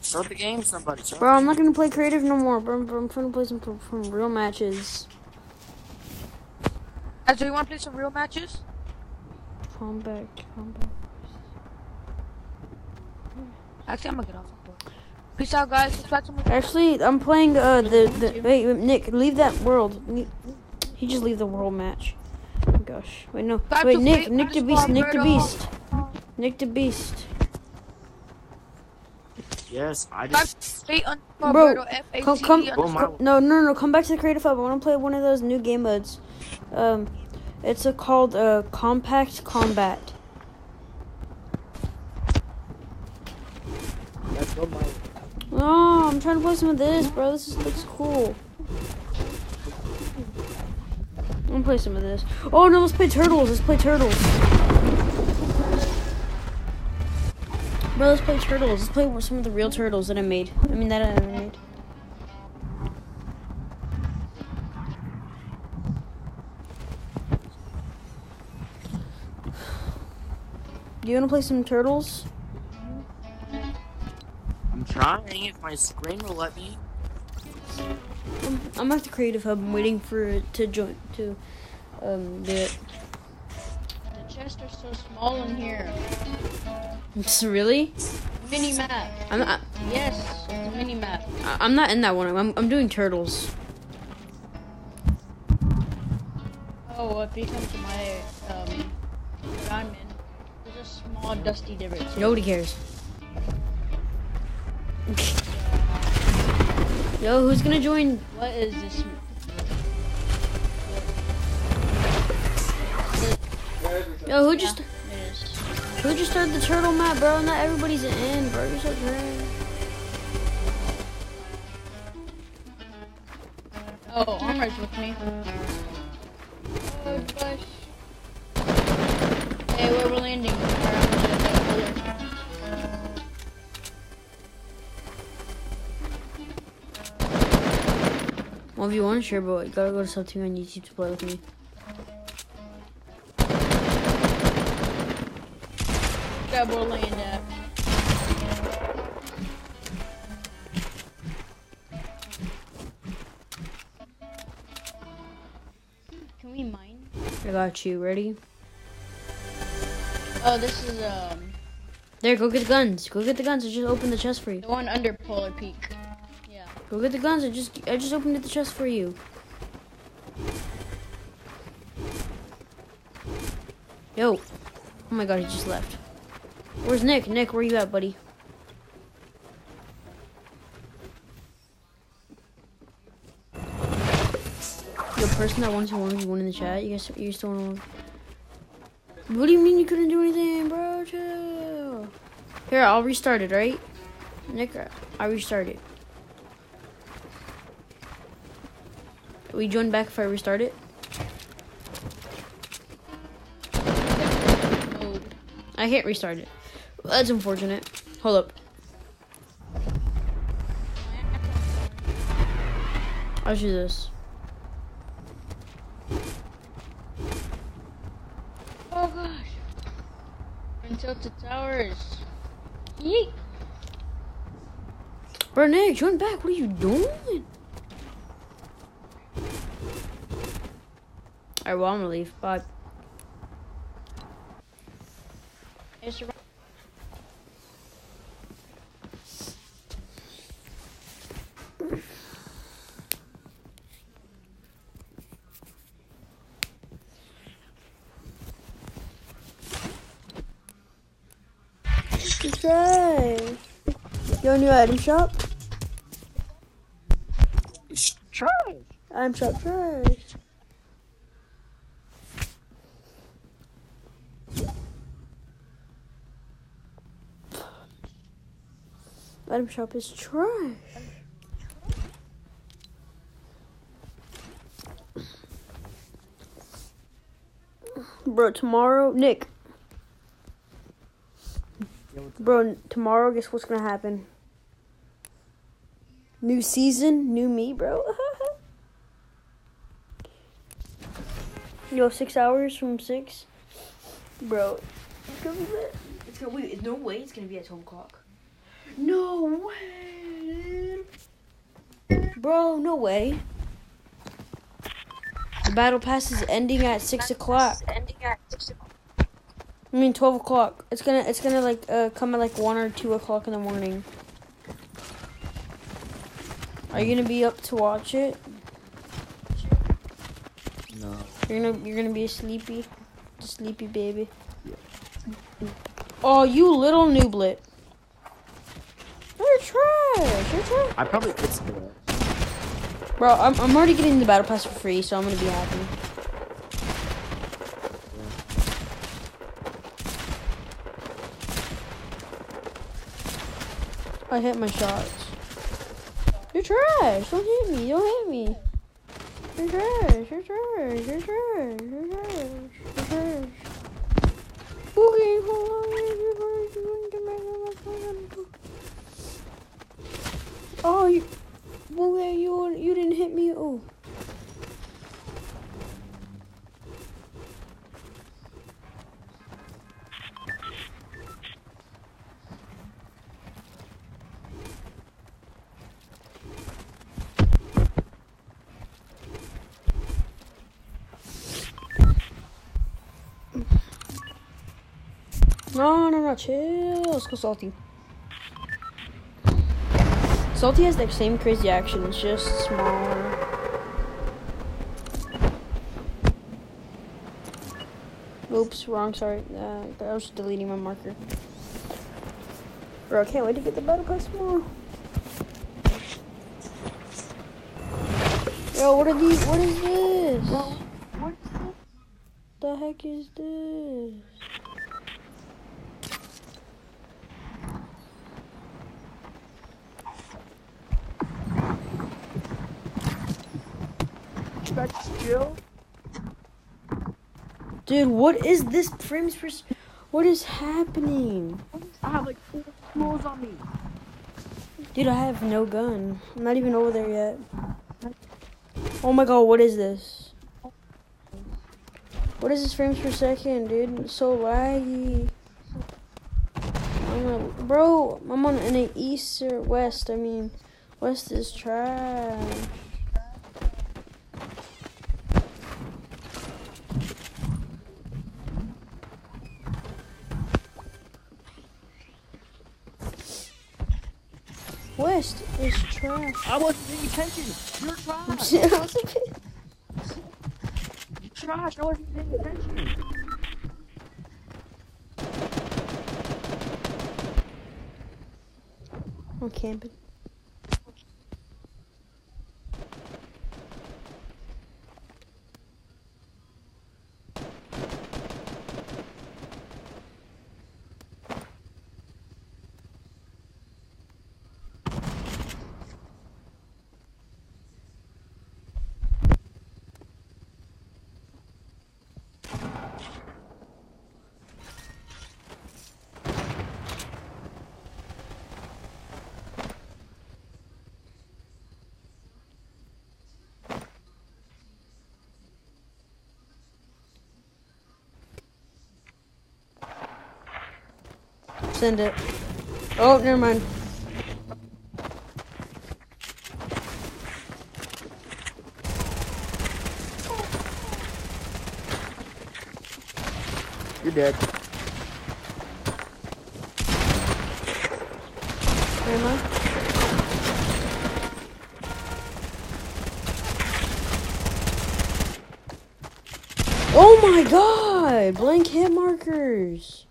Start the game, somebody. Start Bro, I'm not gonna play creative no more, bro. bro I'm gonna play some, some real matches. Hazard, you wanna play some real matches? Combat, combat. Actually, I'm gonna get off. Peace out, guys. Let's watch some. Actually, I'm playing uh the, the wait, wait, Nick, leave that world. He just leave the world match. Oh, gosh, wait no, Back wait to Nick, fate, Nick the Beast, Nick the Beast, Nick the Beast. Yes, I Back just. to fate underscore Bro, Alberto, Come, come, Oh come- no, no, no, come back to the creative hub. I want to play one of those new game modes. Um, it's a called uh compact combat. Oh, I'm trying to play some of this, bro. This is, looks cool. I'm gonna play some of this. Oh no, let's play turtles. Let's play turtles. Bro, let's play turtles. Let's play some of the real turtles that I made. I mean that I made. Do you wanna play some turtles? I'm trying. If my screen will let me. I'm, I'm at the creative hub. I'm waiting for it to join to um do it. The chests are so small in here. It's really? Mini map. I'm not. Yes, it's a mini map. I- I'm not in that one. I'm I'm doing turtles. Oh, if you come to my um, what there's a small dusty difference. Nobody cares. Yo, who's gonna join? What is this? Yo, who just It is. who just started the turtle map, bro? Not everybody's in, bro. You're so great. Oh, Armor's with me. Oh gosh. Hey, where we're landing? 1v1 sure, but you gotta go to sub team on YouTube to play with me. That boy laying. Can we mine? I got you. Ready? Oh, this is um. There, go get the guns. Go get the guns. I just open the chest for you. The one under Polar Peak. Go get the guns. I just I just opened the chest for you. Yo. Oh my god, he just left. Where's Nick? Nick, where you at, buddy? The person that wants to one one in the chat, you guys you still want What do you mean you couldn't do anything, bro? Chill. Here, I'll restart it, right? Nick, I restart We join back if I restart it. I can't restart it. That's unfortunate. Hold up. I'll do this. Oh gosh. Run tilted towers. Yeet. Nick, join back. What are you doing? Alright, well, I'm gonna leave. Bye. It's around. Good try. Yo, new item shop? It's trash. Item shop trash. Item shop is trash. Bro, tomorrow, Nick. Bro, tomorrow, guess what's gonna happen? New season, new me, bro. Yo, six hours from six, bro. It's gonna be lit. It's gonna wait. No way it's gonna be at twelve o'clock. No way, bro. No way. The battle pass is ending at six o'clock. I mean twelve o'clock. It's gonna it's gonna like uh, come at like one or two o'clock in the morning. Are you gonna be up to watch it? No. You're gonna you're gonna be a sleepy, sleepy baby. Oh, you little nooblet. You're trash. You're trash. I probably could steal it. Bro, I'm I'm already getting the battle pass for free, so I'm gonna be happy. I hit my shots. You're trash. Don't hit me. Don't hit me. You're trash. You're trash. You're trash. You're trash. You're trash. Okay, hold on. Oh, you. Well, you you didn't hit me. Oh. No, no, no, chill. Let's go salty. Salty has the same crazy action, it's just smaller. Oops, wrong, sorry. Uh, I was deleting my marker. Bro, I can't wait to get the battle pass tomorrow. Yo, what are these? What is this? What? The heck is this? That's chill. Dude, what is this frames per? What is happening? I have like four tools on me. Dude, I have no gun. I'm not even over there yet. Oh my god, what is this? What is this frames per second, dude? It's so laggy. I'm a, bro, I'm on the east or west. I mean, west is trash. West is trash. I wasn't paying attention. You're trash. I was a bit- You're trash. I wasn't paying attention. I'm camping. Send it. Oh, never mind. You're dead. Mind. Oh my god! Blank hit markers.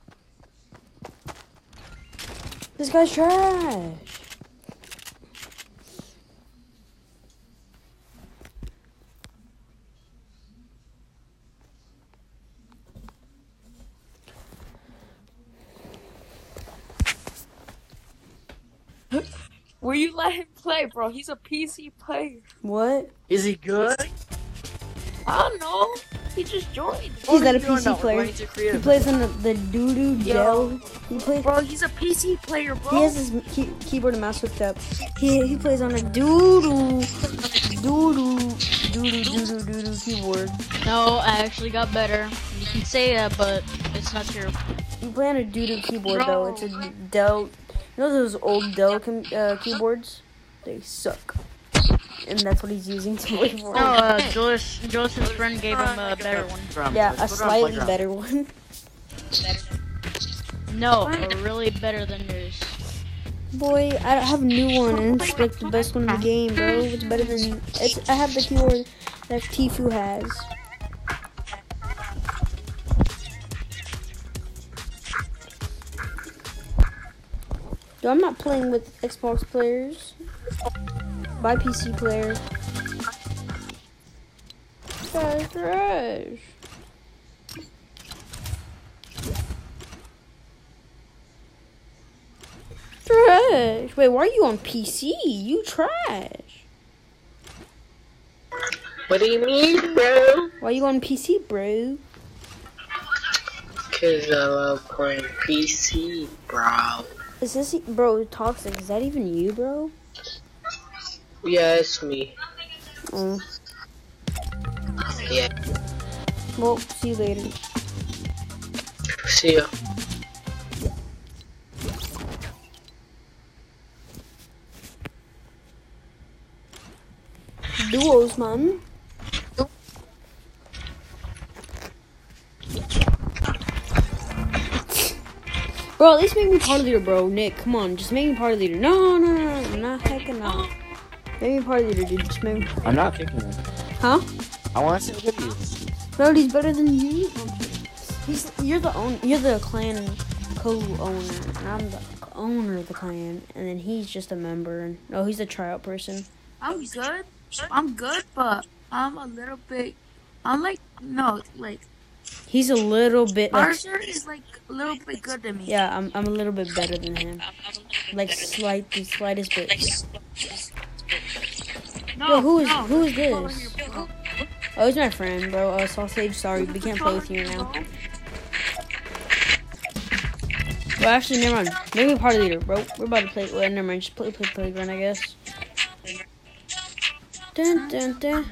This guy's trash. Where you let him play, bro? He's a PC player. What? Is he good? I don't know. He just joined. He's not a PC know. player. Why ain't you He plays on the, the doo doo Yo. gel. He plays. Bro, he's a PC player, bro. He has his key, keyboard and mouse hooked up. He he plays on a doo doo doo doo doo doo doo doo doo doo keyboard. No, I actually got better. You can say that, but it's not true. You play on a doo doo keyboard though. It's a Dell. You know those old Dell com- uh, keyboards? They suck. And that's what he's using to play for. No, uh, Julius, Julius's friend gave him a better one. Yeah, a put it on slightly better one. No, a really better than yours. Boy, I don't have a new one and it's like the best one in the game, bro. It's better than it's. I have the keyboard that Tfue has. Yo, I'm not playing with Xbox players. By PC player. Trash, trash. Trash. Wait, why are you on PC? You trash. What do you mean, bro? Why are you on PC, bro? Cause I love playing PC, bro. Is this bro toxic? Is that even you, bro? Yeah, it's me. Oh, Yeah. well, see you later. See ya. Duos, man. Bro, at least make me part leader, bro. Nick, come on, just make me part of leader. No, no, no, no, not heckin' no. Make me part leader, dude. Just make. I'm not kicking him. Huh? I want to see with you. Bro, he's better than you. He's you're the own you're the clan co-owner, and I'm the owner of the clan, and then he's just a member. And no, he's a tryout person. I'm good. I'm good, but I'm a little bit. I'm like no, like He's a little bit like Arthur is like a little bit good than me. yeah, I'm I'm a little bit better than him, like slight the slightest bit. No, Yo, who is no, who is this? Oh, he's my friend, bro. Uh, sausage. Sorry, we can't play with you now. Well, actually, never mind. Maybe party leader, bro. We're about to play. Well, never mind. Just play, play playground, I guess. Dun dun dun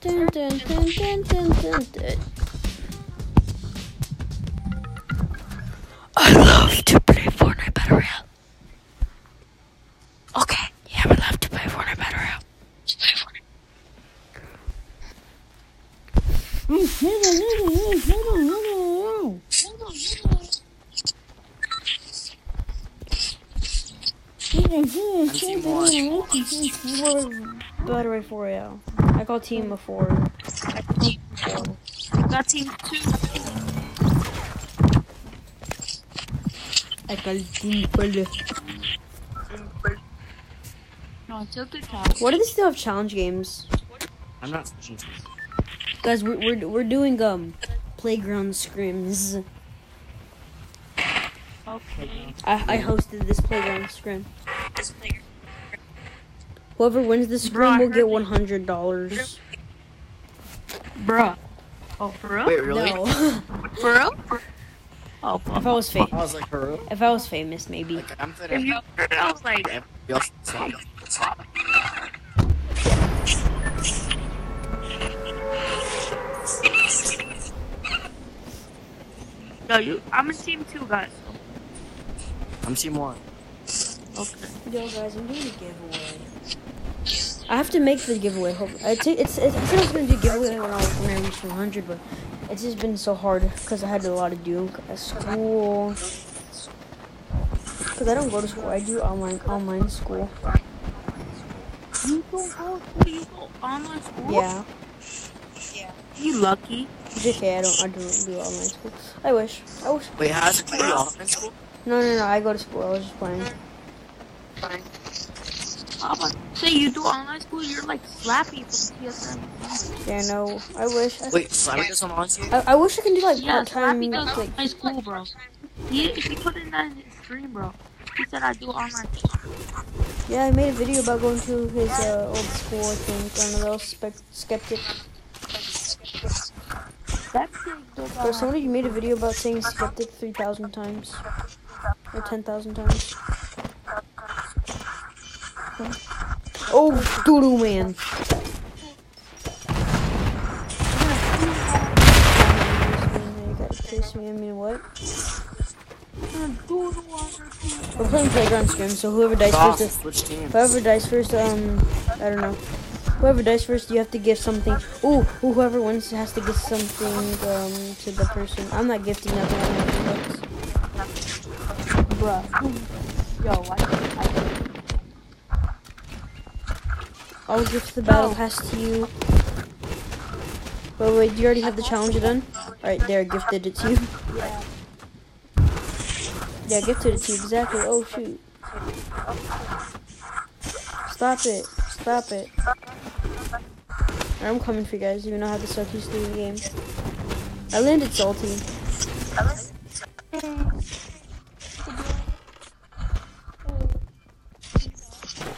dun dun dun dun dun dun. dun. Battery 4 yeah. I call team before. Got team two. I call team before. No, took the couch. What do they still have challenge games? I'm not switching. Guys, we're, we're, we're doing um playground scrims. Okay. I, I hosted this playground scrim. Whoever wins the Bro, scrim will get one hundred dollars. Bruh. Oh, for real? Wait, really? No. For real? Oh, if I was famous, I was like, for real? if I was famous, maybe. Like, I'm If you, I was like, everybody no, you. I'm in team two, guys. I'm team one. Okay. Yo, guys, I'm doing a giveaway. I have to make the giveaway. Hope I ta- it's, it's, I said I was gonna do giveaway when I was when I reached 100, but it's just been so hard because I had a lot to do at school. Because I don't go to school. I do online online school. You go go school, you go online school? Yeah. You lucky. JK, I don't I don't do online school. I wish. I wish. Wait, how's it going online school? No, no, no. I go to school. I was just playing. I'm about to say you do online school, you're like Slappy from TSM. Yeah, no. I wish. I, Wait, Slammy does online school? I, I wish I can do like Yeah, part time. Slappy does Like, online school, bro. He, he put in that in his stream, bro. He said I do online school. yeah, I made a video about going to his uh, old school. I think. I don't know. Spec- skeptic. That thing does Or somebody made a video about saying skeptic 3,000 times. Or 10,000 times. Oh, doodoo man. You gotta kiss me, I mean what? We're playing playground scrim, so whoever dies first, whoever dies first, um, I don't know. Whoever dies first, you have to give something. Ooh, whoever wins has to give something um to the person. I'm not gifting nothing. I'm not gifting bucks. Bruh. Yo, I, I'll gift the battle oh. pass to you. Wait, wait, do you already have the challenge done? Alright, there, gifted it to you. Yeah, I gifted it to you, exactly. Oh, shoot. Stop it. Stop it. I'm coming for you guys, even though I have the suckiest thing in the game. I landed salty.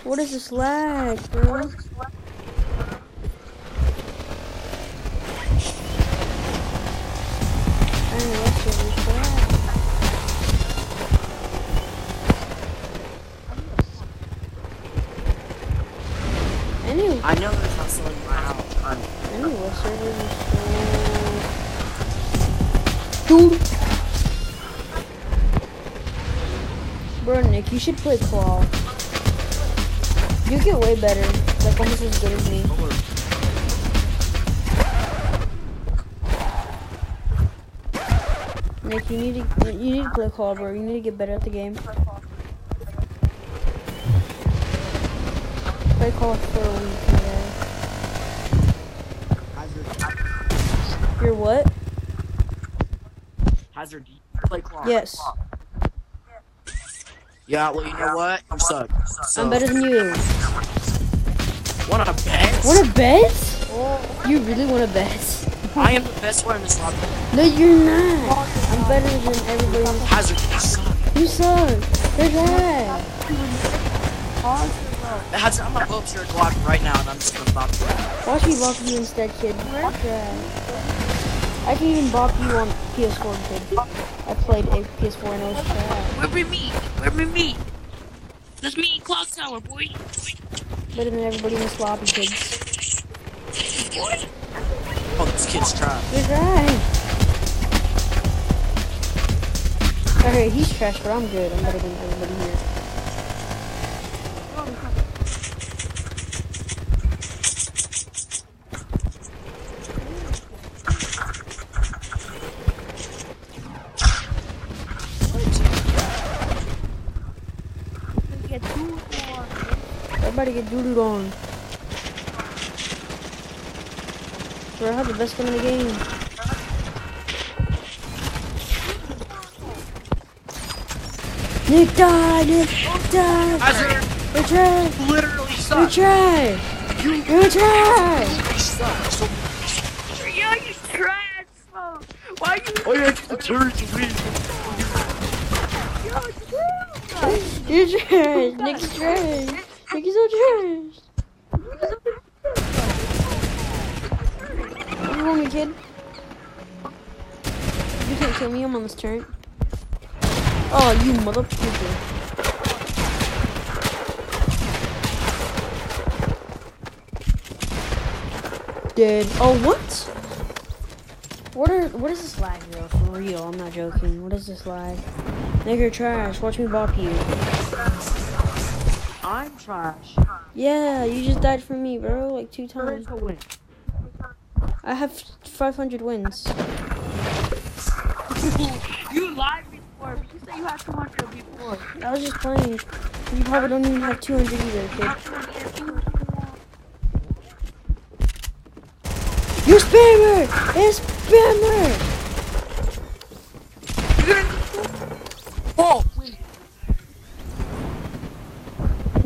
What is this lag, bro? I know what's this lag. I knew, I know there's not selling my house. I'm I knew what server was so... Dude! Bro, Nick, you should play Claw. You get way better. Like, almost as good as me. Nick, you need to you need to play Claw, bro. You need to get better at the game. Play Claw for a week, yeah. You're what? Hazard, play claw? Yes. Yeah, well, you know what? You suck. So, I'm better than you. Want a bet? Want to bet? You really want to bet? I am the best one in this lobby. No, you're not. I'm better than everybody. else. Hazard, you suck. You suck. You're bad. Hazard, I'm gonna go up to your Glock right now and I'm just gonna bop you. Watch me bop you instead, kid. You're trash. I can even bop you on PS4, kid. I played a PS4 and it was trash. Where we meet? Where we meet? Let's meet in Clock Tower, boy. Better than everybody in the sloppy kids. Oh, this kid's trash. You're trash. Okay, he's trash, but I'm good. I'm better than everybody here. Everybody get doo on. Bro, I have the best gun in the game. Nick died! Nick died! Hazard, You're literally You're suck. trash! You're trash! You suck. So, Yo, you trash, bro. Why you? oh yeah, get the turret to leave. You're trash! Nick's trash! So trash! You want me, kid? You can't kill me, I'm on this turret. Oh, you motherfucker. Dead. Oh, what? What are, what is this lag, bro? For real, I'm not joking. What is this lag? You're trash. Watch me bop you. I'm trash. Yeah, you just died for me, bro. Like two times. I have 500 wins. You lied before. You said you had 200 before. I was just playing. You probably don't even have 200 either, kid. You spammer! It's spammer! Oh!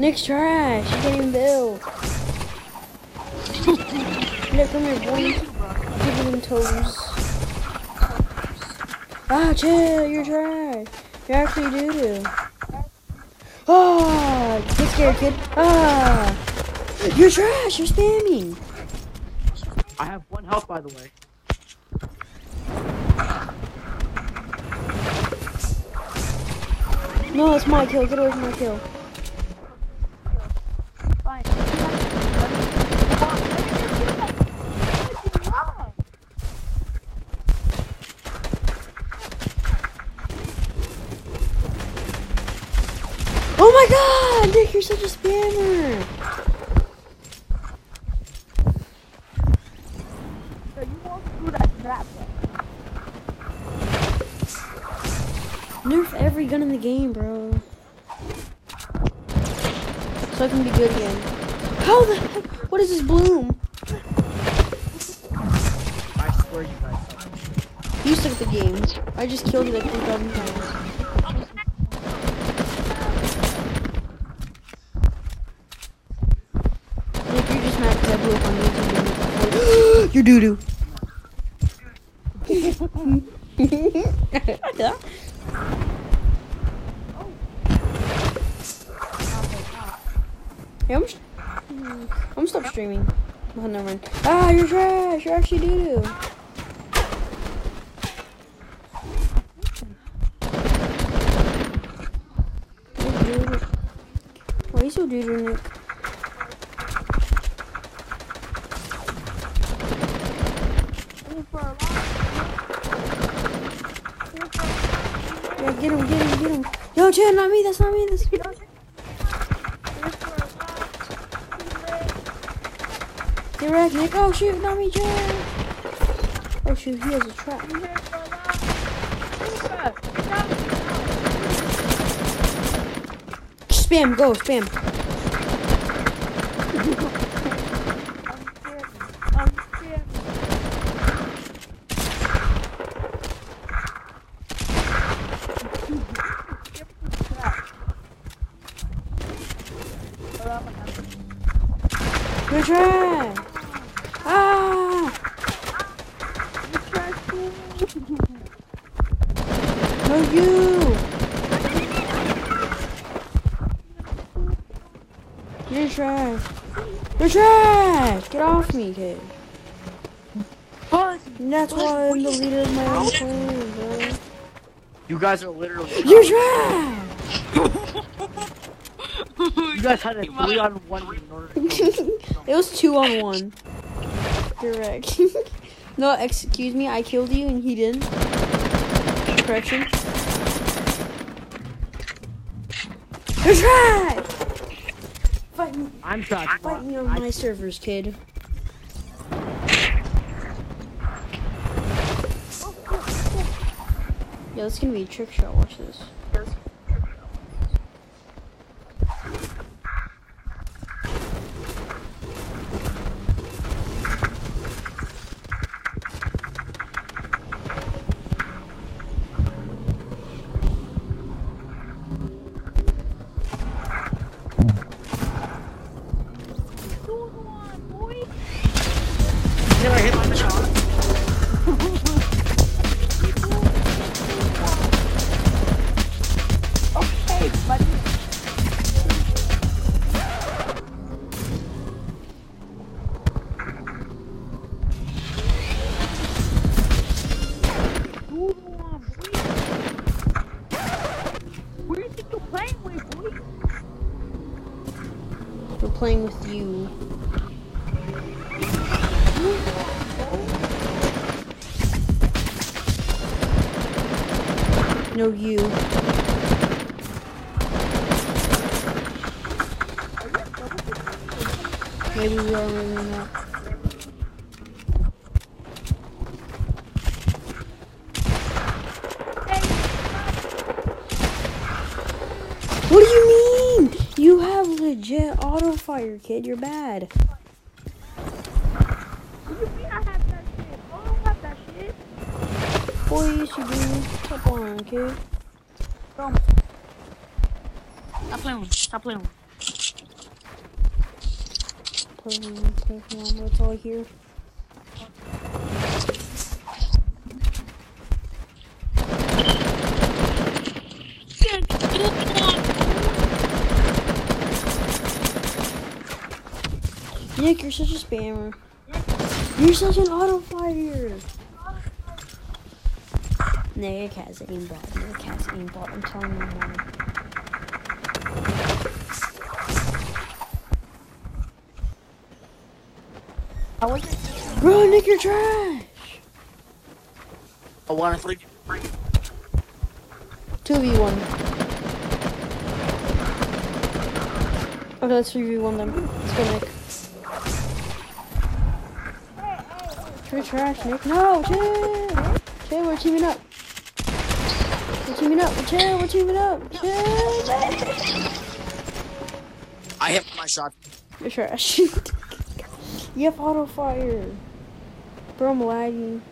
Nick's trash. He can't even build. Nick, come here, boy. Give him toes. Ah, chill. You're trash. You're actually doo doo. Ah, get scared, kid. Ah, you're trash. You're spamming. I have one health, by the way. No, it's my kill. Get away from my kill. Oh my god, Nick, you're such a spammer. So you won't do that trap. Nerf every gun in the game, bro. So I can be good again. How the heck? What is this bloom? I swear you guys suck. You suck at the game. I just killed you like 3,000 times. You're just mad because I blew up on YouTube. you- You're doo doo. Yeah, I'm, st- I'm gonna stop streaming. Oh, never mind. Ah, you're trash. You're actually doo doo. Why are you so doo doo, Nick? Yeah, get him, get him, get him. Yo, Chad, not me. That's not me. That's Get wrecked, Nick. Oh, shoot, not me. Oh, shoot, he has a trap. Spam, go, spam. 20k. That's why I'm the leader of my own clan, bro. You guys are literally. You're trash! you guys had a three on one. it was two on one. Correct. no, excuse me, I killed you and he didn't. Correction. You're trash! Fight me. I'm trash. Fight me on my servers, kid. Yeah, this is gonna be a trick shot. Watch this. Fire, kid. You're bad. Boy, yes you do. Come on, kid. Stop playing with me. Stop playing with me. Play on, play. That's all I hear. You're such a spammer. You're such an auto fire. Nick has aimbot. Nick has aimbot. I'm telling you now. I wasn't. Bro, Nick, you're trash. I want to three. 2v1. Okay, let's 3v1 them. Let's go, Nick. You're trash, Nick. No, chill. Chill, we're teaming up. We're teaming up. Chill, we're teaming up. Chill. I hit my shot. You're trash. you have auto fire. Bro, I'm lagging.